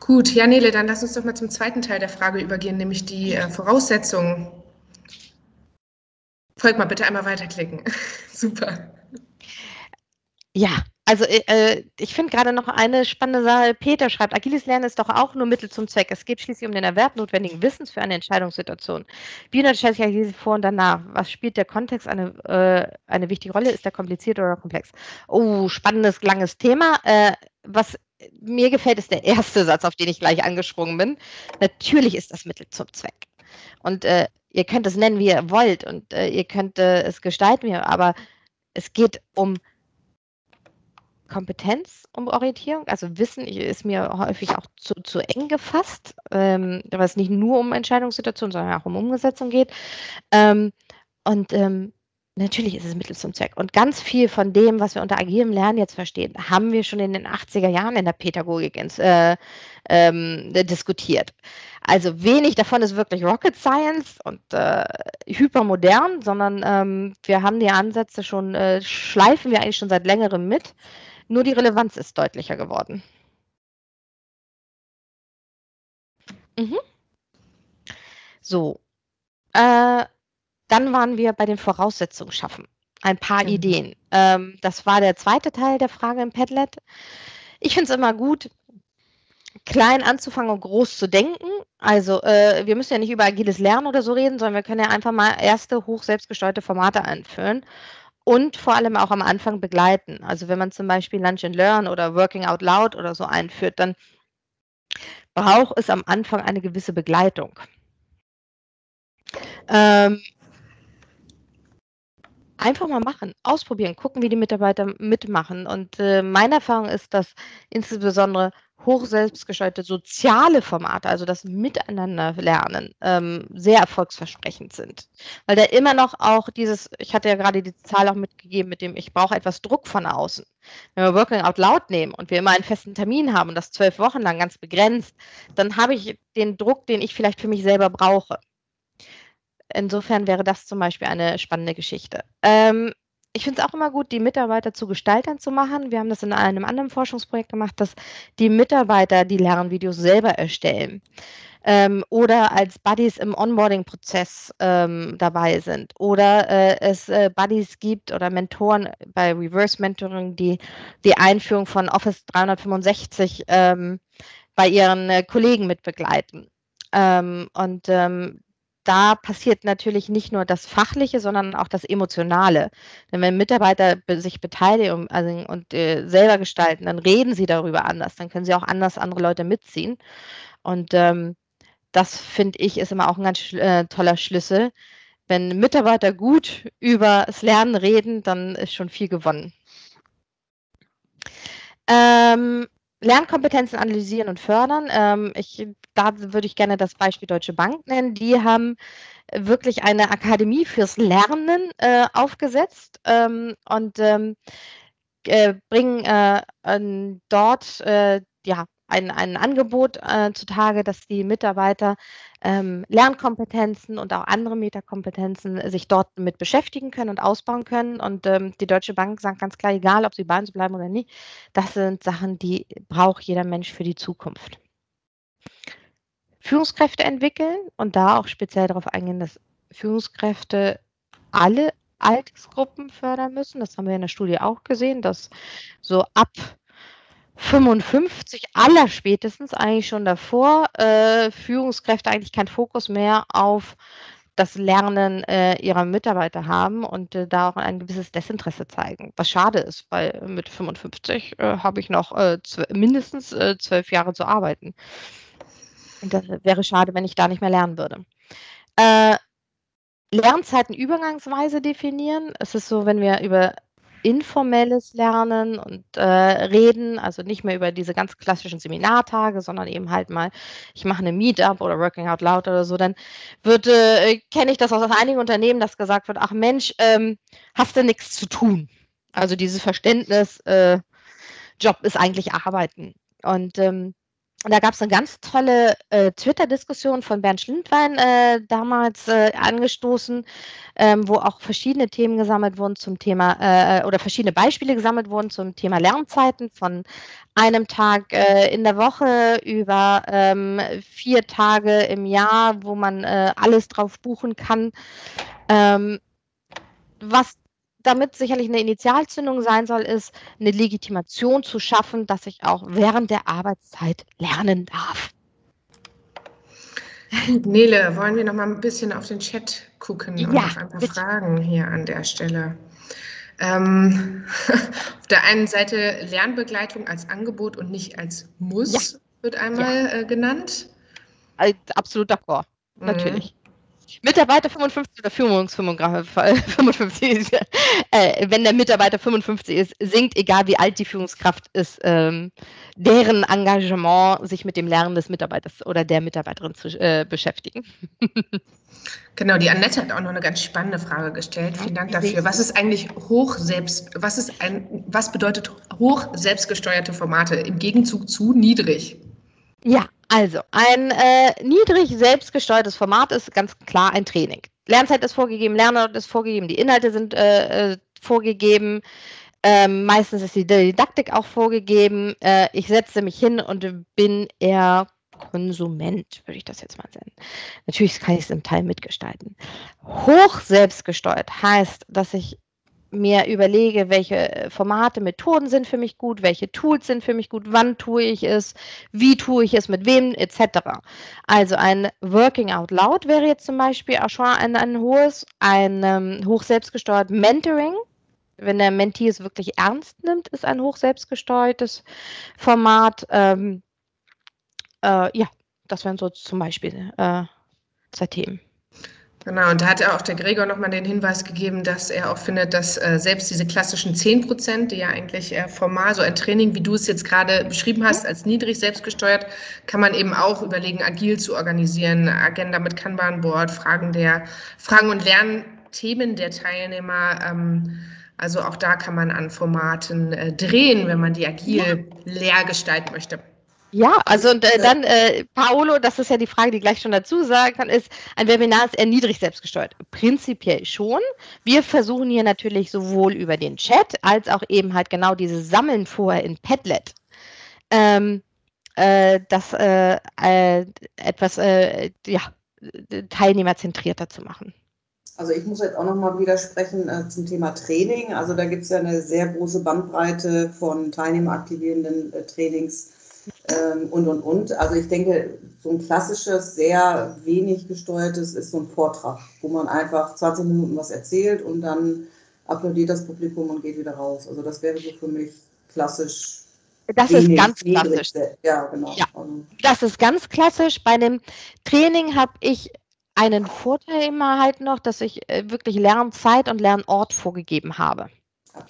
Gut, ja, Nele, dann lass uns doch mal zum zweiten Teil der Frage übergehen, nämlich die äh, Voraussetzungen. Folgt mal bitte einmal weiterklicken. Super.
Ja, also äh, äh, ich finde gerade noch eine spannende Sache. Peter schreibt, agiles Lernen ist doch auch nur Mittel zum Zweck. Es geht schließlich um den Erwerb notwendigen Wissens für eine Entscheidungssituation. Wie unterscheidet sich agil vor und danach? Was spielt der Kontext eine, äh, eine wichtige Rolle? Ist der kompliziert oder komplex? Oh, spannendes, langes Thema. Äh, was mir gefällt, ist der erste Satz, auf den ich gleich angesprungen bin. Natürlich ist das Mittel zum Zweck. Und äh, ihr könnt es nennen, wie ihr wollt und äh, ihr könnt es gestalten, aber es geht um Kompetenz um Orientierung. Also Wissen ist mir häufig auch zu, zu eng gefasst, ähm, weil es nicht nur um Entscheidungssituationen, sondern auch um Umsetzung geht. Ähm, und ähm, natürlich ist es Mittel zum Zweck. Und ganz viel von dem, was wir unter agilem Lernen jetzt verstehen, haben wir schon in den 80er Jahren in der Pädagogik ins, äh, ähm, diskutiert. Also wenig davon ist wirklich Rocket Science und äh, hypermodern, sondern ähm, wir haben die Ansätze schon, äh, schleifen wir eigentlich schon seit längerem mit. Nur die Relevanz ist deutlicher geworden. Mhm. So. Äh, dann waren wir bei den Voraussetzungen schaffen. Ein paar
Mhm.
Ideen. Ähm, das war der zweite Teil der Frage im Padlet. Ich finde es immer gut, klein anzufangen und groß zu denken. Also äh, wir müssen ja nicht über agiles Lernen oder so reden, sondern wir können ja einfach mal erste hoch selbstgesteuerte Formate einführen und vor allem auch am Anfang begleiten. Also wenn man zum Beispiel Lunch and Learn oder Working Out Loud oder so einführt, dann braucht es am Anfang eine gewisse Begleitung. Ähm, einfach mal machen, ausprobieren, gucken, wie die Mitarbeiter mitmachen. Und äh, meine Erfahrung ist, dass insbesondere hoch selbstgesteuerte soziale Formate, also das Miteinanderlernen, ähm, sehr erfolgsversprechend sind. Weil da immer noch auch dieses, ich hatte ja gerade die Zahl auch mitgegeben, mit dem ich brauche etwas Druck von außen. Wenn wir Working Out Loud nehmen und wir immer einen festen Termin haben und das zwölf Wochen lang ganz begrenzt, dann habe ich den Druck, den ich vielleicht für mich selber brauche. Insofern wäre das zum Beispiel eine spannende Geschichte. Ähm, ich finde es auch immer gut, die Mitarbeiter zu Gestaltern zu machen. Wir haben das in einem anderen Forschungsprojekt gemacht, dass die Mitarbeiter die Lernvideos selber erstellen ähm, oder als Buddies im Onboarding-Prozess ähm, dabei sind oder äh, es äh, Buddies gibt oder Mentoren bei Reverse Mentoring, die die Einführung von Office 365 ähm, bei ihren äh, Kollegen mitbegleiten. Ähm, und ähm, da passiert natürlich nicht nur das Fachliche, sondern auch das Emotionale. Denn wenn Mitarbeiter sich beteiligen also, und äh, selber gestalten, dann reden sie darüber anders. Dann können sie auch anders andere Leute mitziehen. Und ähm, das finde ich ist immer auch ein ganz äh, toller Schlüssel. Wenn Mitarbeiter gut über das Lernen reden, dann ist schon viel gewonnen. Ähm, Lernkompetenzen analysieren und fördern. Ähm, ich, da würde ich gerne das Beispiel Deutsche Bank nennen. Die haben wirklich eine Akademie fürs Lernen äh, aufgesetzt ähm, und ähm, äh, bringen äh, dort äh, ja, ein, ein Angebot äh, zutage, dass die Mitarbeiter ähm, Lernkompetenzen und auch andere Metakompetenzen sich dort mit beschäftigen können und ausbauen können. Und ähm, die Deutsche Bank sagt ganz klar, egal ob sie bei uns bleiben oder nicht, das sind Sachen, die braucht jeder Mensch für die Zukunft. Führungskräfte entwickeln und da auch speziell darauf eingehen, dass Führungskräfte alle Altersgruppen fördern müssen. Das haben wir in der Studie auch gesehen, dass so ab 55 allerspätestens eigentlich schon davor äh, Führungskräfte eigentlich keinen Fokus mehr auf das Lernen äh, ihrer Mitarbeiter haben und äh, da auch ein gewisses Desinteresse zeigen. Was schade ist, weil mit 55 äh, habe ich noch äh, mindestens äh, zwölf Jahre zu arbeiten. Und das wäre schade, wenn ich da nicht mehr lernen würde. Lernzeiten übergangsweise definieren. Es ist so, wenn wir über informelles Lernen und äh, Reden, also nicht mehr über diese ganz klassischen Seminartage, sondern eben halt mal, ich mache eine Meetup oder Working Out Loud oder so, dann äh, kenne ich das aus einigen Unternehmen, dass gesagt wird, ach Mensch, ähm, hast du nichts zu tun. Also dieses Verständnis, äh, Job ist eigentlich Arbeiten. Und ähm, und da gab es eine ganz tolle äh, Twitter-Diskussion von Bernd Schlindwein äh, damals äh, angestoßen, ähm, wo auch verschiedene Themen gesammelt wurden zum Thema äh, oder verschiedene Beispiele gesammelt wurden zum Thema Lernzeiten von einem Tag äh, in der Woche über ähm, vier Tage im Jahr, wo man äh, alles drauf buchen kann. Ähm, was damit sicherlich eine Initialzündung sein soll, ist eine Legitimation zu schaffen, dass ich auch während der Arbeitszeit lernen darf.
Nele, wollen wir noch mal ein bisschen auf den Chat gucken
ja,
und noch ein paar bitte. Fragen hier an der Stelle? Ähm, auf der einen Seite Lernbegleitung als Angebot und nicht als Muss ja. wird einmal ja. äh, genannt.
Absolut d'accord, mhm. Mitarbeiter 55 oder Führungsfotograf 55, äh, wenn der Mitarbeiter 55 ist, sinkt, egal wie alt die Führungskraft ist, ähm, deren Engagement, sich mit dem Lernen des Mitarbeiters oder der Mitarbeiterin zu äh, beschäftigen.
Genau, die Annette hat auch noch eine ganz spannende Frage gestellt. Vielen Dank dafür. Was ist eigentlich hoch selbst, was ist ein, was bedeutet hoch selbstgesteuerte Formate im Gegenzug zu niedrig?
Ja, also ein äh, niedrig selbstgesteuertes Format ist ganz klar ein Training. Lernzeit ist vorgegeben, Lernort ist vorgegeben, die Inhalte sind äh, äh, vorgegeben. Ähm, meistens ist die Didaktik auch vorgegeben. Äh, ich setze mich hin und bin eher Konsument, würde ich das jetzt mal nennen. Natürlich kann ich es im Teil mitgestalten. Hoch selbstgesteuert heißt, dass ich mir überlege, welche Formate, Methoden sind für mich gut, welche Tools sind für mich gut, wann tue ich es, wie tue ich es, mit wem, etc. Also ein Working Out Loud wäre jetzt zum Beispiel auch schon ein, ein hohes, ein ähm, hoch selbstgesteuert Mentoring. Wenn der Mentee es wirklich ernst nimmt, ist ein hoch selbstgesteuertes Format. Ähm, äh, ja, das wären so zum Beispiel äh, zwei Themen.
Genau, und da hat auch der Gregor nochmal den Hinweis gegeben, dass er auch findet, dass äh, selbst diese klassischen 10 Prozent, die ja eigentlich äh, formal so ein Training, wie du es jetzt gerade beschrieben hast, als niedrig selbstgesteuert, kann man eben auch überlegen, agil zu organisieren, Agenda mit Kanban-Board, Fragen der Fragen und Lernthemen der Teilnehmer. Ähm, also auch da kann man an Formaten äh, drehen, wenn man die agil ja. leer gestalten möchte.
Ja, also und äh, dann, äh, Paolo, das ist ja die Frage, die gleich schon dazu sagen kann, ist, ein Webinar ist eher niedrig selbstgesteuert. Prinzipiell schon. Wir versuchen hier natürlich sowohl über den Chat als auch eben halt genau dieses Sammeln vorher in Padlet. Ähm, äh, das äh, äh, etwas äh, ja, teilnehmerzentrierter zu machen.
Also ich muss jetzt auch nochmal widersprechen äh, zum Thema Training. Also da gibt es ja eine sehr große Bandbreite von teilnehmeraktivierenden äh, Trainings ähm, und, und, und. Also ich denke, so ein klassisches, sehr wenig gesteuertes ist so ein Vortrag, wo man einfach 20 Minuten was erzählt und dann applaudiert das Publikum und geht wieder raus. Also das wäre so für mich klassisch.
Das wenig, ist ganz klassisch.
Ja, genau. Ja,
also das ist ganz klassisch. Bei dem Training habe ich einen Vorteil immer halt noch, dass ich äh, wirklich Lernzeit und Lernort vorgegeben habe. Ja.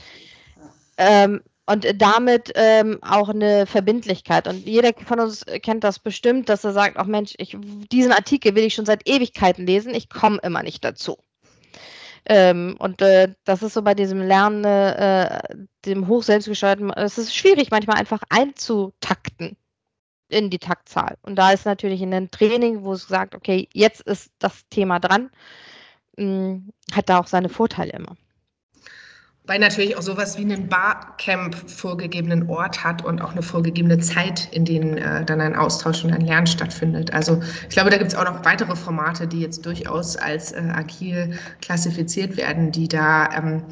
Ja. Ähm, und damit ähm, auch eine Verbindlichkeit. Und jeder von uns kennt das bestimmt, dass er sagt, ach Mensch, ich, diesen Artikel will ich schon seit Ewigkeiten lesen, ich komme immer nicht dazu. Ähm, und äh, das ist so bei diesem Lernen, äh, dem hochselbstgesteuerten, es ist schwierig manchmal einfach einzutakten in die Taktzahl. Und da ist natürlich in einem Training, wo es sagt, okay, jetzt ist das Thema dran, mh, hm, hat da auch seine Vorteile immer.
Weil natürlich auch sowas wie einen Barcamp vorgegebenen Ort hat und auch eine vorgegebene Zeit, in denen äh, dann ein Austausch und ein Lernen stattfindet. Also ich glaube, da gibt es auch noch weitere Formate, die jetzt durchaus als äh, agil klassifiziert werden, die da ähm,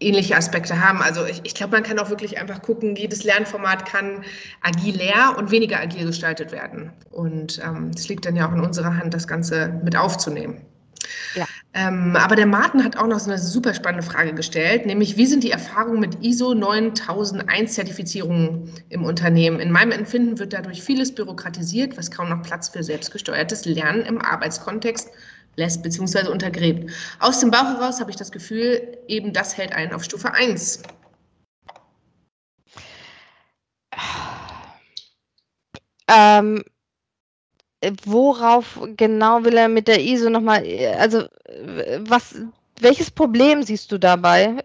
ähnliche Aspekte haben. Also ich, ich glaube, man kann auch wirklich einfach gucken, jedes Lernformat kann agilär und weniger agil gestaltet werden. Und es ähm, liegt dann ja auch in unserer Hand, das Ganze mit aufzunehmen. Ja. Ähm, aber der Martin hat auch noch so eine super spannende Frage gestellt, nämlich wie sind die Erfahrungen mit ISO 9001 Zertifizierungen im Unternehmen? In meinem Empfinden wird dadurch vieles bürokratisiert, was kaum noch Platz für selbstgesteuertes Lernen im Arbeitskontext lässt bzw. untergräbt. Aus dem Bauch heraus habe ich das Gefühl, eben das hält einen auf Stufe 1.
Ähm, worauf genau will er mit der ISO nochmal, also was, welches Problem siehst du dabei?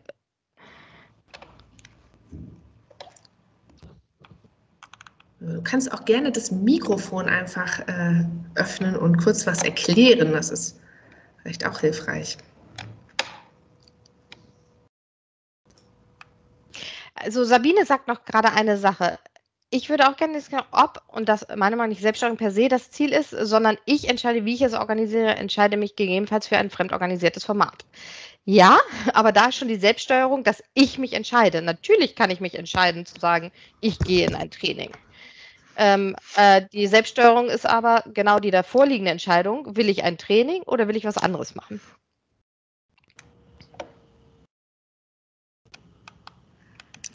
Du kannst auch gerne das Mikrofon einfach äh, öffnen und kurz was erklären. Das ist vielleicht auch hilfreich.
Also Sabine sagt noch gerade eine Sache ich würde auch gerne wissen, ob, und das meiner Meinung nach nicht Selbststeuerung per se das Ziel ist, sondern ich entscheide, wie ich es organisiere, entscheide mich gegebenenfalls für ein fremdorganisiertes Format. Ja, aber da ist schon die Selbststeuerung, dass ich mich entscheide. Natürlich kann ich mich entscheiden zu sagen, ich gehe in ein Training. Ähm, äh, die Selbststeuerung ist aber genau die davorliegende Entscheidung. Will ich ein Training oder will ich was anderes machen?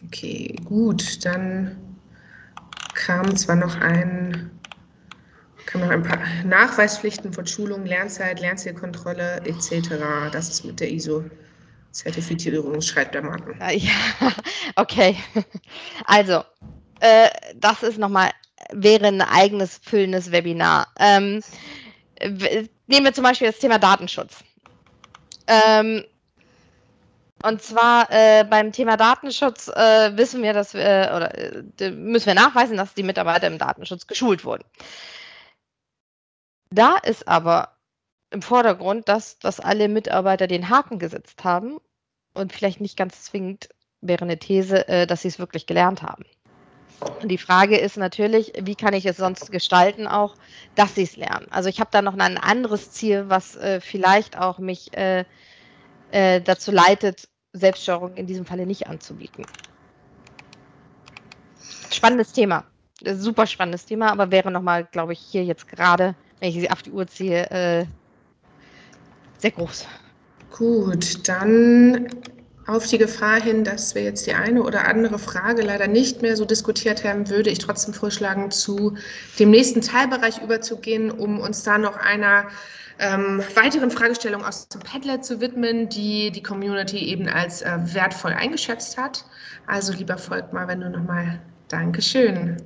Okay, gut, dann kam zwar noch ein, kam noch ein paar Nachweispflichten von Schulungen, Lernzeit, Lernzielkontrolle etc. Das ist mit der ISO. Zertifizierung, schreibt der Marken.
Ja, okay. Also, äh, das ist nochmal, wäre ein eigenes füllendes Webinar. Ähm, nehmen wir zum Beispiel das Thema Datenschutz. Ähm, und zwar äh, beim Thema Datenschutz äh, wissen wir, dass wir, äh, oder äh, müssen wir nachweisen, dass die Mitarbeiter im Datenschutz geschult wurden. Da ist aber im Vordergrund, dass, dass alle Mitarbeiter den Haken gesetzt haben und vielleicht nicht ganz zwingend wäre eine These, äh, dass sie es wirklich gelernt haben. Und die Frage ist natürlich, wie kann ich es sonst gestalten auch, dass sie es lernen. Also ich habe da noch ein anderes Ziel, was äh, vielleicht auch mich äh, äh, dazu leitet, Selbststeuerung in diesem Falle nicht anzubieten. Spannendes Thema. Super spannendes Thema, aber wäre nochmal, glaube ich, hier jetzt gerade, wenn ich sie auf die Uhr ziehe, äh, sehr groß.
Gut, dann auf die Gefahr hin, dass wir jetzt die eine oder andere Frage leider nicht mehr so diskutiert haben, würde ich trotzdem vorschlagen, zu dem nächsten Teilbereich überzugehen, um uns da noch einer ähm, weiteren Fragestellung aus dem Padlet zu widmen, die die Community eben als äh, wertvoll eingeschätzt hat. Also lieber Volkmar, wenn du nochmal Dankeschön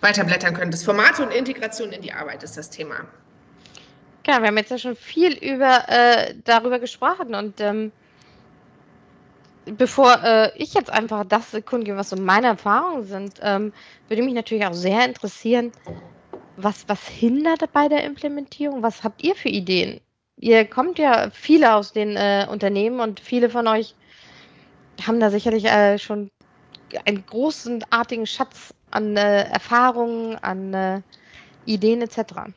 weiterblättern könntest. Formate und Integration in die Arbeit ist das Thema.
Ja, wir haben jetzt ja schon viel über, äh, darüber gesprochen und ähm, bevor äh, ich jetzt einfach das kundgebe, was so meine Erfahrungen sind, ähm, würde mich natürlich auch sehr interessieren, was, was hindert bei der Implementierung? Was habt ihr für Ideen? Ihr kommt ja viele aus den äh, Unternehmen und viele von euch haben da sicherlich äh, schon einen großenartigen Schatz an äh, Erfahrungen, an äh, Ideen etc.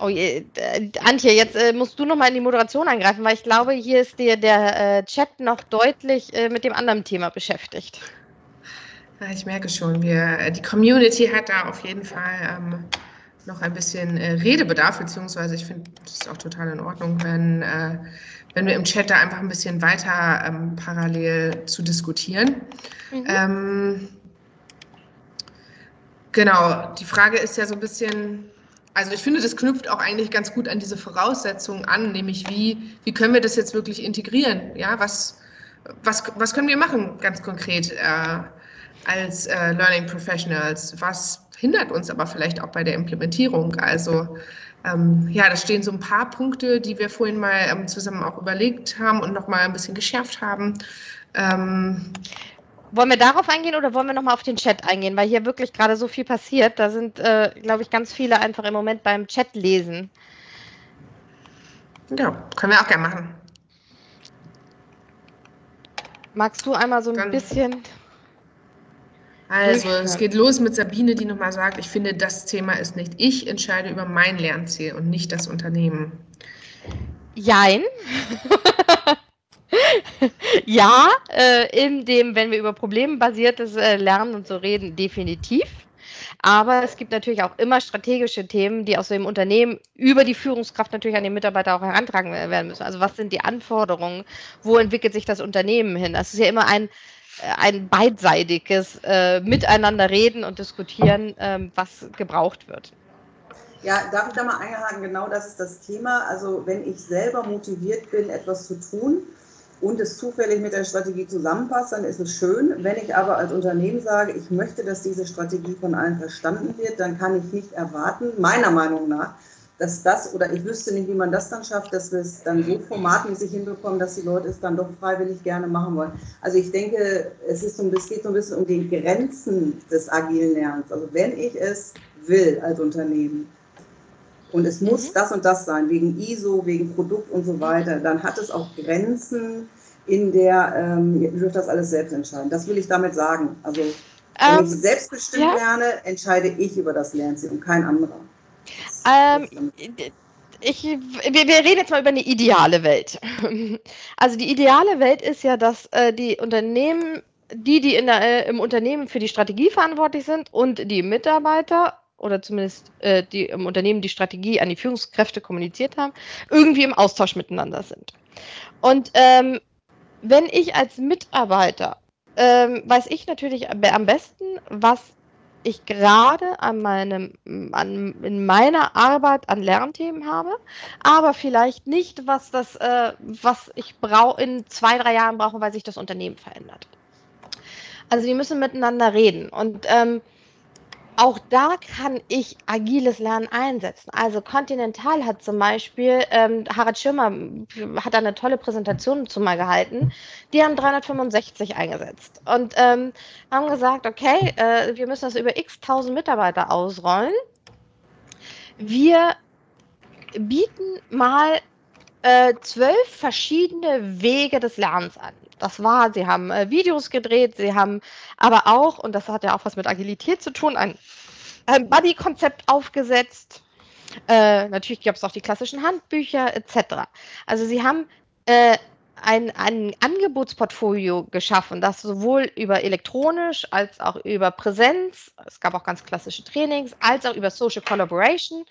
Oh, äh, Antje, jetzt äh, musst du noch mal in die Moderation eingreifen, weil ich glaube, hier ist dir der äh, Chat noch deutlich äh, mit dem anderen Thema beschäftigt.
Ja, ich merke schon, wir, äh, die Community hat da auf jeden Fall ähm, noch ein bisschen äh, Redebedarf, beziehungsweise ich finde es auch total in Ordnung, wenn, wenn wir im Chat da einfach ein bisschen weiter ähm, parallel zu diskutieren. Mhm. Ähm, genau, die Frage ist ja so ein bisschen, also ich finde, das knüpft auch eigentlich ganz gut an diese Voraussetzungen an, nämlich wie, wie können wir das jetzt wirklich integrieren? Ja, was, was, was können wir machen ganz konkret äh, als äh, Learning Professionals? Was hindert uns aber vielleicht auch bei der Implementierung? Also ähm, ja, da stehen so ein paar Punkte, die wir vorhin mal ähm, zusammen auch überlegt haben und nochmal ein bisschen geschärft haben. Ähm,
wollen wir darauf eingehen oder wollen wir nochmal auf den Chat eingehen? Weil hier wirklich gerade so viel passiert. Da sind, äh, glaube ich, ganz viele einfach im Moment beim Chat lesen.
Ja, können wir auch gerne machen.
Magst du einmal so ein Dann, bisschen.
Also, es geht los mit Sabine, die nochmal sagt: Ich finde, das Thema ist nicht ich, entscheide über mein Lernziel und nicht das Unternehmen.
Jein. ja, äh, in dem, wenn wir über problembasiertes äh, Lernen und so reden, definitiv. Aber es gibt natürlich auch immer strategische Themen, die aus dem Unternehmen über die Führungskraft natürlich an den Mitarbeiter auch herantragen werden müssen. Also was sind die Anforderungen? Wo entwickelt sich das Unternehmen hin? Das ist ja immer ein, äh, ein beidseitiges äh, Miteinander reden und diskutieren, ähm, was gebraucht wird.
Ja, darf ich da mal einhaken? Genau das ist das Thema. Also wenn ich selber motiviert bin, etwas zu tun, und es zufällig mit der Strategie zusammenpasst, dann ist es schön. Wenn ich aber als Unternehmen sage, ich möchte, dass diese Strategie von allen verstanden wird, dann kann ich nicht erwarten, meiner Meinung nach, dass das oder ich wüsste nicht, wie man das dann schafft, dass wir es dann so formatmäßig hinbekommen, dass die Leute es dann doch freiwillig gerne machen wollen. Also ich denke, es, ist so, es geht so ein bisschen um die Grenzen des agilen Lernens. Also wenn ich es will als Unternehmen, und es muss mhm. das und das sein, wegen ISO, wegen Produkt und so weiter, dann hat es auch Grenzen, in der ähm, ihr dürft das alles selbst entscheiden. Das will ich damit sagen. Also wenn ähm, ich selbstbestimmt ja. lerne, entscheide ich über das Lernziel und kein anderer.
Ähm, ich, wir, wir, reden jetzt mal über eine ideale Welt. Also die ideale Welt ist ja, dass äh, die Unternehmen, die, die der, äh, im Unternehmen für die Strategie verantwortlich sind und die Mitarbeiter oder zumindest äh, die im Unternehmen die Strategie an die Führungskräfte kommuniziert haben, irgendwie im Austausch miteinander sind. Und ähm, wenn ich als Mitarbeiter, ähm, weiß ich natürlich am besten, was ich gerade an meinem, an, in meiner Arbeit an Lernthemen habe, aber vielleicht nicht, was das, äh, was ich brauche in zwei, drei Jahren brauche, weil sich das Unternehmen verändert. Also die müssen miteinander reden. Und ähm, auch da kann ich agiles Lernen einsetzen. Also Continental hat zum Beispiel, ähm, Harald Schirmer hat eine tolle Präsentation zu mal gehalten, die haben 365 eingesetzt und ähm, haben gesagt, okay, äh, wir müssen das über x tausend Mitarbeiter ausrollen. Wir bieten mal äh, zwölf verschiedene Wege des Lernens an. Das war, sie haben äh, Videos gedreht, sie haben aber auch, und das hat ja auch was mit Agilität zu tun, ein, ein Buddy-Konzept aufgesetzt. Äh, natürlich gab es auch die klassischen Handbücher etc. Also sie haben äh, ein, ein Angebotsportfolio geschaffen, das sowohl über elektronisch als auch über Präsenz, es gab auch ganz klassische Trainings, als auch über Social Collaboration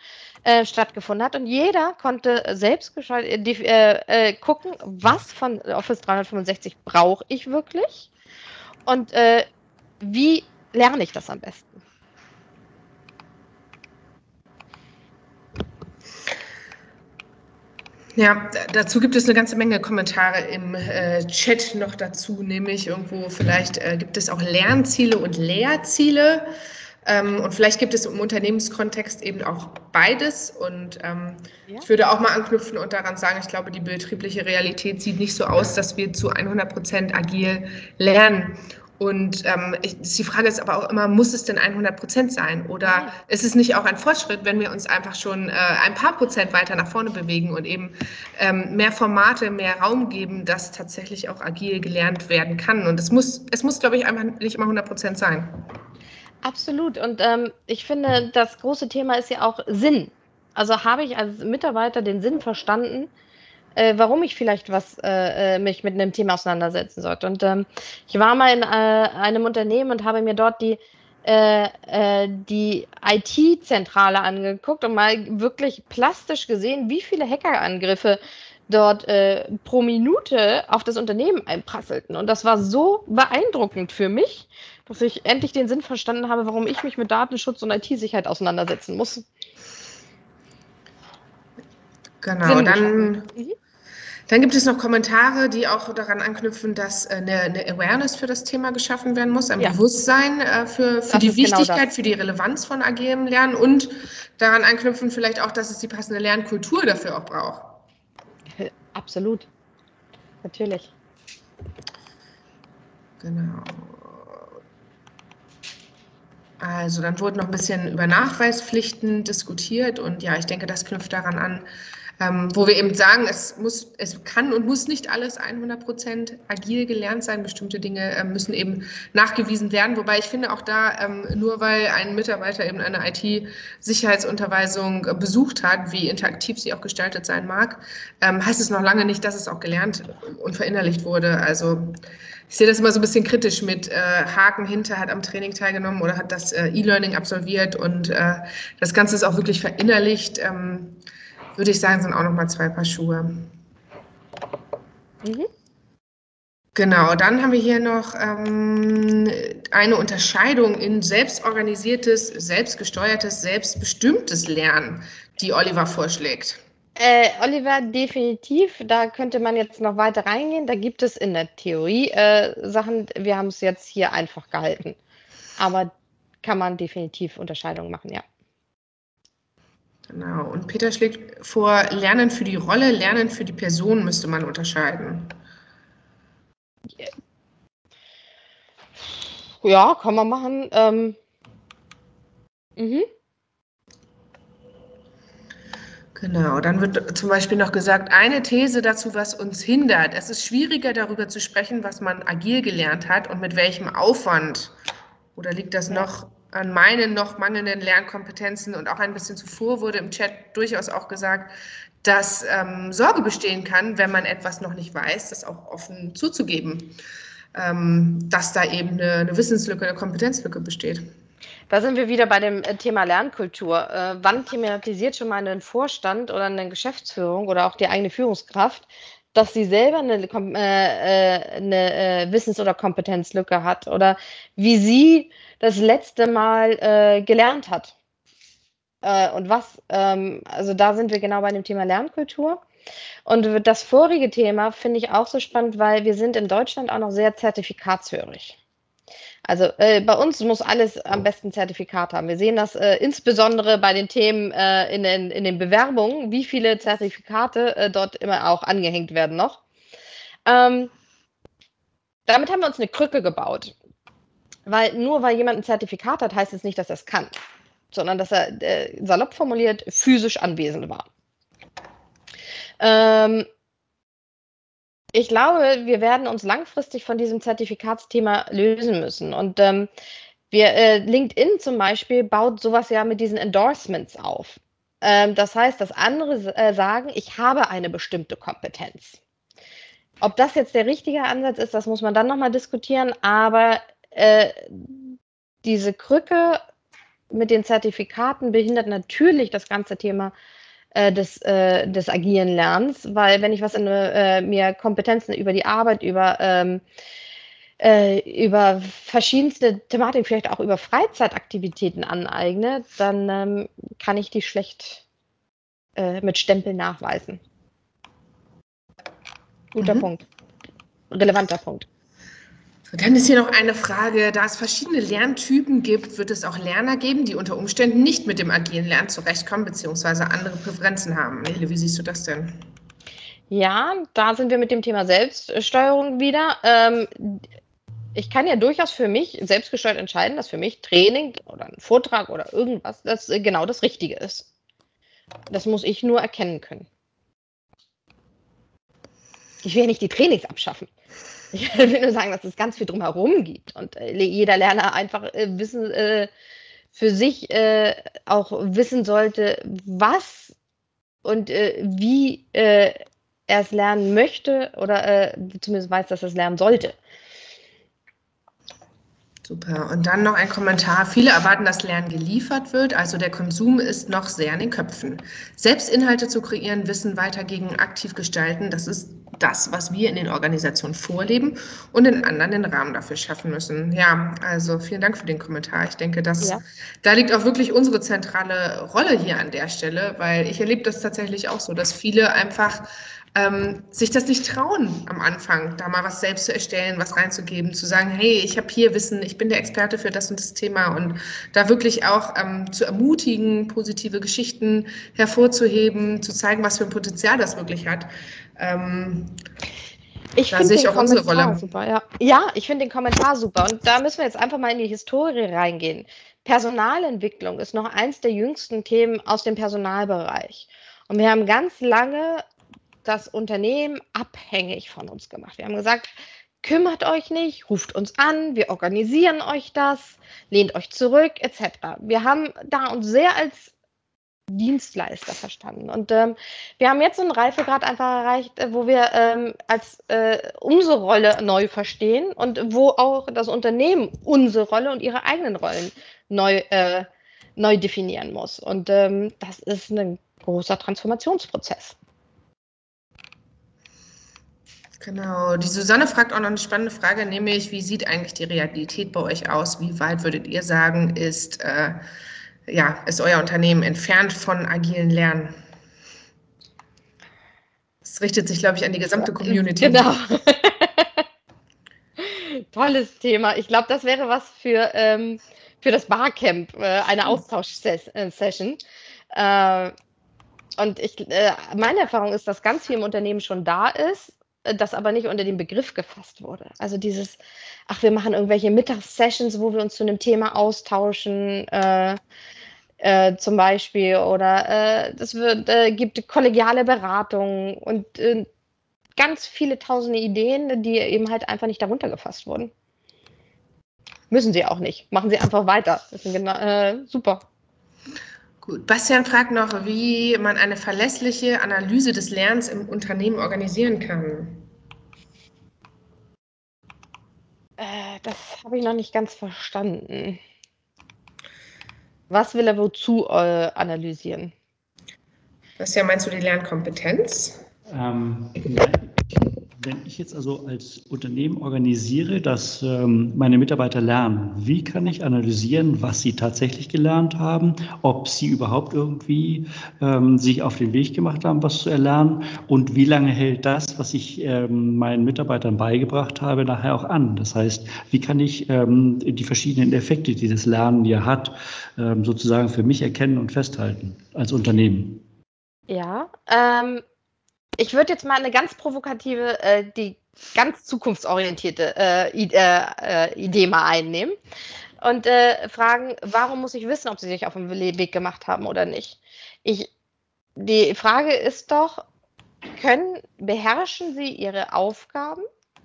äh, stattgefunden hat. Und jeder konnte selbst äh, äh, gucken, was von Office 365 brauche ich wirklich und äh, wie lerne ich das am besten.
Ja, dazu gibt es eine ganze Menge Kommentare im äh, Chat noch dazu, nämlich irgendwo vielleicht äh, gibt es auch Lernziele und Lehrziele. Ähm, und vielleicht gibt es im Unternehmenskontext eben auch beides. Und ähm, ja. ich würde auch mal anknüpfen und daran sagen, ich glaube, die betriebliche Realität sieht nicht so aus, dass wir zu 100 Prozent agil lernen. Und ähm, ich, die Frage ist aber auch immer, muss es denn 100 Prozent sein? Oder ist es nicht auch ein Fortschritt, wenn wir uns einfach schon äh, ein paar Prozent weiter nach vorne bewegen und eben ähm, mehr Formate, mehr Raum geben, dass tatsächlich auch agil gelernt werden kann? Und es muss, es muss glaube ich, einfach nicht immer 100 Prozent sein.
Absolut. Und ähm, ich finde, das große Thema ist ja auch Sinn. Also habe ich als Mitarbeiter den Sinn verstanden, äh, warum ich vielleicht was äh, äh, mich mit einem Thema auseinandersetzen sollte. Und ähm, ich war mal in äh, einem Unternehmen und habe mir dort die äh, äh, die IT-Zentrale angeguckt und mal wirklich plastisch gesehen, wie viele Hackerangriffe dort äh, pro Minute auf das Unternehmen einprasselten. Und das war so beeindruckend für mich, dass ich endlich den Sinn verstanden habe, warum ich mich mit Datenschutz und IT-Sicherheit auseinandersetzen muss.
Genau, dann. Dann gibt es noch Kommentare, die auch daran anknüpfen, dass äh, eine, eine Awareness für das Thema geschaffen werden muss, ein ja. Bewusstsein äh, für, für die genau Wichtigkeit, genau für die Relevanz von agilem Lernen und daran anknüpfen vielleicht auch, dass es die passende Lernkultur dafür auch braucht.
Absolut. Natürlich.
Genau. Also dann wurde noch ein bisschen über Nachweispflichten diskutiert und ja, ich denke, das knüpft daran an, ähm, wo wir eben sagen, es, muss, es kann und muss nicht alles 100 Prozent agil gelernt sein. Bestimmte Dinge äh, müssen eben nachgewiesen werden. Wobei ich finde auch da, ähm, nur weil ein Mitarbeiter eben eine IT-Sicherheitsunterweisung äh, besucht hat, wie interaktiv sie auch gestaltet sein mag, ähm, heißt es noch lange nicht, dass es auch gelernt und verinnerlicht wurde. Also ich sehe das immer so ein bisschen kritisch mit äh, Haken hinter, hat am Training teilgenommen oder hat das äh, E-Learning absolviert und äh, das Ganze ist auch wirklich verinnerlicht. Ähm, würde ich sagen, sind auch nochmal zwei Paar Schuhe. Mhm. Genau, dann haben wir hier noch ähm, eine Unterscheidung in selbstorganisiertes, selbstgesteuertes, selbstbestimmtes Lernen, die Oliver vorschlägt.
Äh, Oliver, definitiv. Da könnte man jetzt noch weiter reingehen. Da gibt es in der Theorie äh, Sachen. Wir haben es jetzt hier einfach gehalten. Aber kann man definitiv Unterscheidungen machen, ja.
Genau. Und Peter schlägt vor, Lernen für die Rolle, Lernen für die Person müsste man unterscheiden.
Ja, kann man machen. Ähm. Mhm.
Genau, dann wird zum Beispiel noch gesagt, eine These dazu, was uns hindert. Es ist schwieriger darüber zu sprechen, was man agil gelernt hat und mit welchem Aufwand. Oder liegt das noch an meinen noch mangelnden Lernkompetenzen und auch ein bisschen zuvor wurde im Chat durchaus auch gesagt, dass ähm, Sorge bestehen kann, wenn man etwas noch nicht weiß, das auch offen zuzugeben, ähm, dass da eben eine, eine, Wissenslücke, eine Kompetenzlücke besteht.
Da sind wir wieder bei dem äh, Thema Lernkultur. Äh, wann thematisiert schon mal ein Vorstand oder eine Geschäftsführung oder auch die eigene Führungskraft, dass sie selber eine, äh, äh, eine äh, Wissens- oder Kompetenzlücke hat oder wie sie das letzte Mal äh, gelernt hat. Äh, und was, ähm, also da sind wir genau bei dem Thema Lernkultur. Und das vorige Thema finde ich auch so spannend, weil wir sind in Deutschland auch noch sehr zertifikatshörig. Also äh, bei uns muss alles am besten Zertifikat haben. Wir sehen das äh, insbesondere bei den Themen äh, in, den, in den Bewerbungen, wie viele Zertifikate äh, dort immer auch angehängt werden noch. Ähm, damit haben wir uns eine Krücke gebaut. Weil nur weil jemand ein Zertifikat hat, heißt es nicht, dass er es kann, sondern dass er äh, salopp formuliert physisch anwesend war. Ähm, ich glaube, wir werden uns langfristig von diesem Zertifikatsthema lösen müssen. Und ähm, wir, äh, LinkedIn zum Beispiel baut sowas ja mit diesen Endorsements auf. Ähm, das heißt, dass andere äh, sagen, ich habe eine bestimmte Kompetenz. Ob das jetzt der richtige Ansatz ist, das muss man dann nochmal diskutieren. Aber äh, diese Krücke mit den Zertifikaten behindert natürlich das ganze Thema äh, des, äh, des agilen Lernens, weil wenn ich was in äh, mir Kompetenzen über die Arbeit, über ähm, äh, über verschiedenste Thematiken, vielleicht auch über Freizeitaktivitäten aneigne, dann ähm, kann ich die schlecht äh, mit Stempel nachweisen. Guter mhm. Punkt. Relevanter Punkt.
Dann ist hier noch eine Frage, da es verschiedene Lerntypen gibt, wird es auch Lerner geben, die unter Umständen nicht mit dem agilen Lernen zurechtkommen, beziehungsweise andere Präferenzen haben. Nele, wie siehst du das denn?
Ja, da sind wir mit dem Thema Selbststeuerung wieder. Ähm, ich kann ja durchaus für mich selbstgesteuert entscheiden, dass für mich Training oder ein Vortrag oder irgendwas das genau das Richtige ist. Das muss ich nur erkennen können. Ich will ja nicht die Trainings abschaffen. Ich will nur sagen, dass es ganz viel drumherum gibt und äh, jeder Lerner einfach äh, wissen, äh, für sich auch wissen sollte, was und wie er es lernen möchte oder zumindest weiß, dass er es lernen sollte.
Super. Und dann noch ein Kommentar. Viele erwarten, dass Lernen geliefert wird, also der Konsum ist noch sehr in den Köpfen. Selbst Inhalte zu kreieren, Wissen weitergeben, aktiv gestalten, das ist das, was wir in den Organisationen vorleben und in anderen den Rahmen dafür schaffen müssen. Ja, also vielen Dank für den Kommentar. Ich denke, dass ja. da liegt auch wirklich unsere zentrale Rolle hier an der Stelle, weil ich erlebe das tatsächlich auch so, dass viele einfach ähm, sich das nicht trauen am Anfang, da mal was selbst zu erstellen, was reinzugeben, zu sagen, hey, ich habe hier Wissen, ich bin der Experte für das und das Thema und da wirklich auch ähm, zu ermutigen, positive Geschichten hervorzuheben, zu zeigen, was für ein Potenzial das wirklich hat. Ähm,
ich da sehe ich auch unsere Rolle. Super, ja. ja, ich finde den Kommentar super. Und da müssen wir jetzt einfach mal in die Historie reingehen. Personalentwicklung ist noch eins der jüngsten Themen aus dem Personalbereich. Und wir haben ganz lange das Unternehmen abhängig von uns gemacht. Wir haben gesagt, kümmert euch nicht, ruft uns an, wir organisieren euch das, lehnt euch zurück, etc. Wir haben da uns sehr als Dienstleister verstanden. Und ähm, wir haben jetzt so einen Reifegrad einfach erreicht, äh, wo wir ähm, als äh, unsere Rolle neu verstehen und wo auch das Unternehmen unsere Rolle und ihre eigenen Rollen neu, äh, neu definieren muss. Und ähm, das ist ein großer Transformationsprozess.
Genau, die Susanne fragt auch noch eine spannende Frage, nämlich, wie sieht eigentlich die Realität bei euch aus? Wie weit würdet ihr sagen, ist, äh, ja, ist euer Unternehmen entfernt von agilen Lernen? Das richtet sich, glaube ich, an die gesamte Community.
Genau. Tolles Thema. Ich glaube, das wäre was für, ähm, für das Barcamp, äh, eine Austauschsession. Äh, und ich, äh, meine Erfahrung ist, dass ganz viel im Unternehmen schon da ist äh, das aber nicht unter den Begriff gefasst wurde. Also dieses, ach, wir machen irgendwelche Mittagssessions, wo wir uns zu einem Thema austauschen, äh, äh, zum Beispiel, oder äh, es wird, äh, gibt kollegiale Beratungen und äh, ganz viele tausende Ideen, die eben halt einfach nicht darunter gefasst wurden. Müssen sie auch nicht. Machen sie einfach weiter. Das ist genau, super.
Gut. Bastian fragt noch, wie man eine verlässliche Analyse des Lernens im Unternehmen organisieren kann.
Äh, das habe ich noch nicht ganz verstanden. Was will er wozu äh, analysieren?
Bastian, meinst du die Lernkompetenz?
Ähm, wenn ich jetzt also als Unternehmen organisiere, dass ähm, meine Mitarbeiter lernen, wie kann ich analysieren, was sie tatsächlich gelernt haben, ob sie überhaupt irgendwie ähm, sich auf den Weg gemacht haben, was zu erlernen und wie lange hält das, was ich ähm, meinen Mitarbeitern beigebracht habe, nachher auch an? Das heißt, wie kann ich ähm, die verschiedenen Effekte, die das Lernen ja hat, ähm, sozusagen für mich erkennen und festhalten als Unternehmen?
Ja, ähm, ich würde jetzt mal eine ganz provokative, äh, die ganz zukunftsorientierte äh, äh, Idee mal einnehmen und äh, fragen, warum muss ich wissen, ob sie sich auf dem Weg gemacht haben oder nicht? Ich, die Frage ist doch, können, beherrschen Sie Ihre Aufgaben?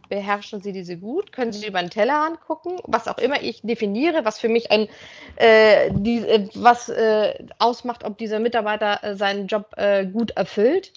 Beherrschen Sie diese gut? Können Sie über den Teller angucken? Was auch immer ich definiere, was für mich ein, äh, die, äh, was äh, ausmacht, ob dieser Mitarbeiter äh, seinen Job äh, gut erfüllt.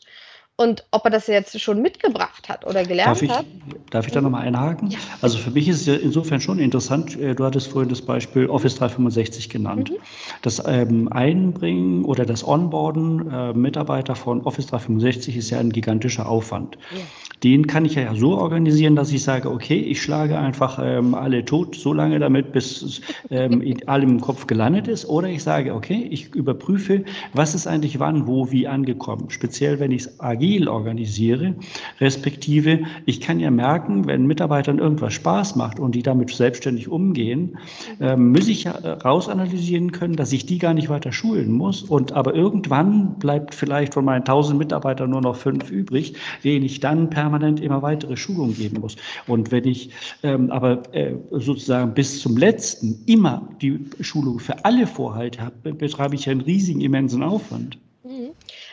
Und ob er das jetzt schon mitgebracht hat oder gelernt
darf ich,
hat.
Darf ich da nochmal einhaken?
Ja.
Also für mich ist es insofern schon interessant, äh, du hattest vorhin das Beispiel Office 365 genannt.
Mhm.
Das ähm, Einbringen oder das Onboarden äh, Mitarbeiter von Office 365 ist ja ein gigantischer Aufwand.
Ja.
Den kann ich ja so organisieren, dass ich sage, okay, ich schlage einfach ähm, alle tot, so lange damit, bis es ähm, in allem im Kopf gelandet ist. Oder ich sage, okay, ich überprüfe, was ist eigentlich wann, wo, wie angekommen. Speziell, wenn ich es agil organisiere, respektive ich kann ja merken, wenn Mitarbeitern irgendwas Spaß macht und die damit selbstständig umgehen, ähm, muss ich ja äh, rausanalysieren können, dass ich die gar nicht weiter schulen muss. Und aber irgendwann bleibt vielleicht von meinen 1000 Mitarbeitern nur noch fünf übrig, denen ich dann permanent immer weitere Schulungen geben muss. Und wenn ich ähm, aber äh, sozusagen bis zum letzten immer die Schulung für alle vorhalte, habe, betreibe ich einen riesigen, immensen Aufwand.
Mhm.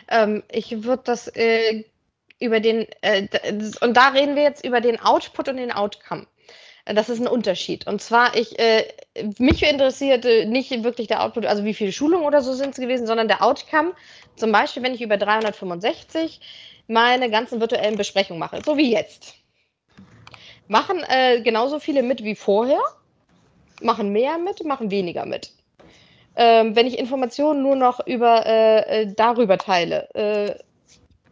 Ähm, ich würde das äh, über den, äh, und da reden wir jetzt über den Output und den Outcome. Äh, Das ist ein Unterschied. Und zwar, ich, äh, mich interessierte nicht wirklich der Output, also wie viele Schulungen oder so sind es gewesen, sondern der Outcome. Zum Beispiel, wenn ich über 365 meine ganzen virtuellen Besprechungen mache, so wie jetzt. Machen äh, genauso viele mit wie vorher, machen mehr mit, machen weniger mit. Ähm, wenn ich Informationen nur noch über äh, äh, darüber teile, äh,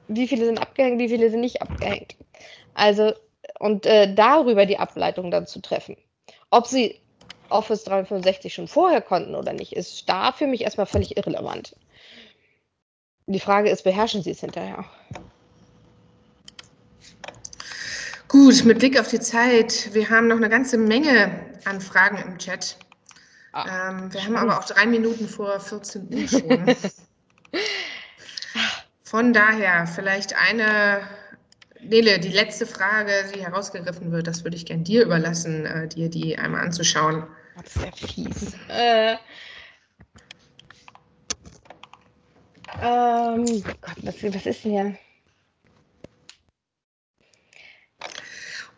wie viele sind abgehängt, wie viele sind nicht abgehängt. Also, und äh, darüber die Ableitung dann zu treffen. Ob sie Office 365 schon vorher konnten oder nicht, ist da für mich erstmal völlig irrelevant. Die Frage ist, beherrschen sie es hinterher?
Gut, mit Blick auf die Zeit, wir haben noch eine ganze Menge an Fragen im Chat.
Ah,
ähm, wir haben aber auch drei Minuten vor 14 Uhr schon. Von daher vielleicht eine, Nele, die letzte Frage, die herausgegriffen wird, das würde ich gern dir überlassen, äh, dir die einmal anzuschauen.
Das ist ja fies. Äh, ähm, Gott, was, was ist denn hier?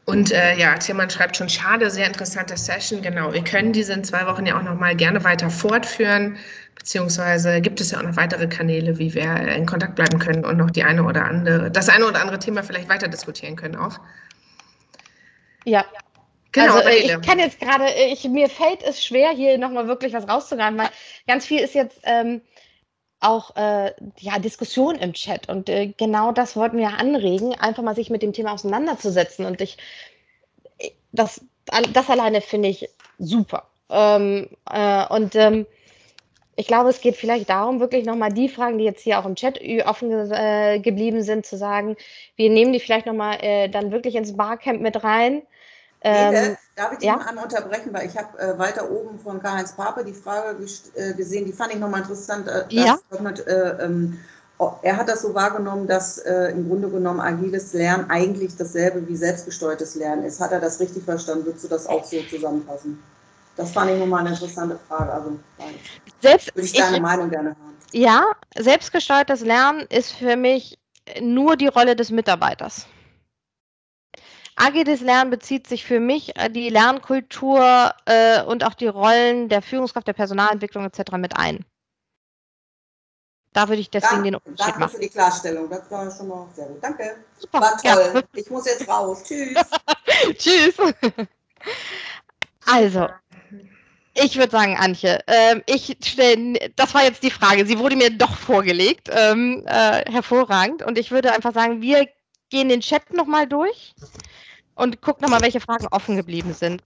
Und äh, ja, Tillmann schreibt schon, schade, sehr interessante Session. Genau, wir können diese in zwei Wochen ja auch noch mal gerne weiter fortführen, beziehungsweise gibt es ja auch noch weitere Kanäle, wie wir in Kontakt bleiben können und noch die eine oder andere, das eine oder andere Thema vielleicht weiter diskutieren können auch.
Ja,
Genau,
also äh, ich kann jetzt gerade, äh, ich, mir fällt es schwer, hier nochmal wirklich was rauszugreifen, weil ganz viel ist jetzt ähm, auch äh, ja, Diskussion im Chat und äh, genau das wollten wir anregen, einfach mal sich mit dem Thema auseinanderzusetzen und ich, ich- das, das alleine finde ich super. Ähm, äh, und ähm, ich glaube, es geht vielleicht darum, wirklich nochmal die Fragen, die jetzt hier auch im Chat offen äh, geblieben sind, zu sagen, wir nehmen die vielleicht nochmal äh, dann wirklich ins Barcamp mit rein. Ähm,
darf ich dich
ja.
mal einmal unterbrechen, weil ich habe äh, weiter oben von Karl-Heinz Pape die Frage äh, gesehen, die fand ich nochmal interessant. Äh,
Ja.
mit, äh, ähm, er hat das so wahrgenommen, dass äh, im Grunde genommen agiles Lernen eigentlich dasselbe wie selbstgesteuertes Lernen ist. Hat er das richtig verstanden? Würdest du das auch so zusammenfassen? Das fand ich nochmal eine interessante Frage. Also
selbst
würde ich
ich,
deine Meinung gerne hören.
Ja, selbstgesteuertes Lernen ist für mich nur die Rolle des Mitarbeiters. Agiles Lernen bezieht sich für mich äh, die Lernkultur äh, und auch die Rollen der Führungskraft, der Personalentwicklung etc. mit ein. Da würde ich deswegen den
Danke,
Unterschied
danke
machen.
für die Klarstellung. Das war schon mal sehr gut. Danke.
Super,
War
ja.
toll. Ich muss jetzt raus. Tschüss.
Tschüss. Also, ich würde sagen, Antje, ähm, ich stell, das war jetzt die Frage. Sie wurde mir doch vorgelegt. Ähm, äh, hervorragend. Und ich würde einfach sagen, wir gehen den Chat nochmal durch und gucken nochmal, welche Fragen offen geblieben sind.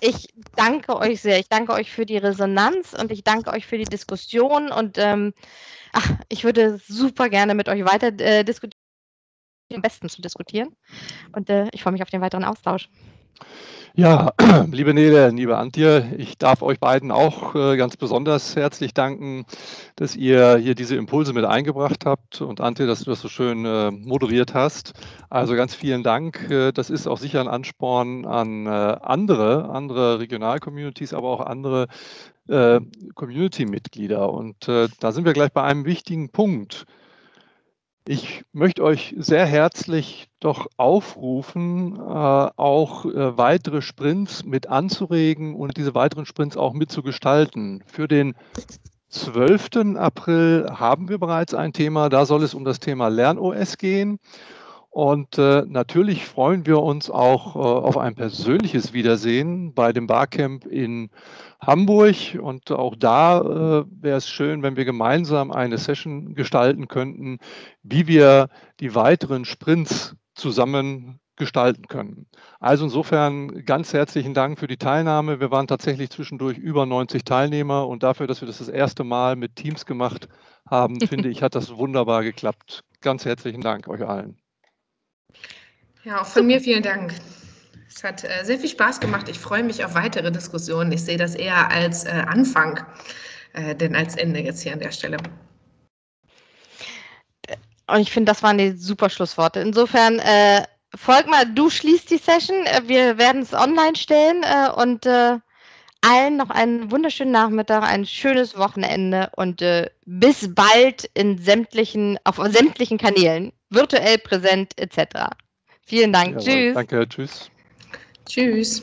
Ich danke euch sehr. Ich danke euch für die Resonanz und ich danke euch für die Diskussion. Und ähm, ach, ich würde super gerne mit euch weiter äh, diskutieren, am besten zu diskutieren. Und äh, ich freue mich auf den weiteren Austausch.
Ja, liebe Nele, liebe Antje, ich darf euch beiden auch äh, ganz besonders herzlich danken, dass ihr hier diese Impulse mit eingebracht habt und Antje, dass du das so schön äh, moderiert hast. Also ganz vielen Dank. Äh, Das ist auch sicher ein Ansporn an andere, andere Regional-Communities, aber auch andere Community-Mitglieder. Und da sind wir gleich bei einem wichtigen Punkt. Ich möchte euch sehr herzlich doch aufrufen, äh, auch äh, weitere Sprints mit anzuregen und diese weiteren Sprints auch mitzugestalten. Für den 12. April haben wir bereits ein Thema, da soll es um das Thema LernOS gehen. Und äh, natürlich freuen wir uns auch äh, auf ein persönliches Wiedersehen bei dem Barcamp in Hamburg. Und auch da äh, wäre es schön, wenn wir gemeinsam eine Session gestalten könnten, wie wir die weiteren Sprints zusammen gestalten können. Also insofern ganz herzlichen Dank für die Teilnahme. Wir waren tatsächlich zwischendurch über 90 Teilnehmer und dafür, dass wir das das erste Mal mit Teams gemacht haben, finde ich, hat das wunderbar geklappt. Ganz herzlichen Dank euch allen.
Ja, auch von mir vielen Dank. Es hat äh, sehr viel Spaß gemacht. Ich freue mich auf weitere Diskussionen. Ich sehe das eher als äh, Anfang, äh, denn als Ende jetzt hier an der Stelle.
Und ich finde, das waren die super Schlussworte. Insofern, äh, Volkmar, du schließt die Session. Äh, wir werden es online stellen äh, und allen noch einen wunderschönen Nachmittag, ein schönes Wochenende und bis bald in sämtlichen, auf sämtlichen Kanälen, virtuell präsent etc. Vielen Dank. Ja,
tschüss. Danke, tschüss.
Tschüss.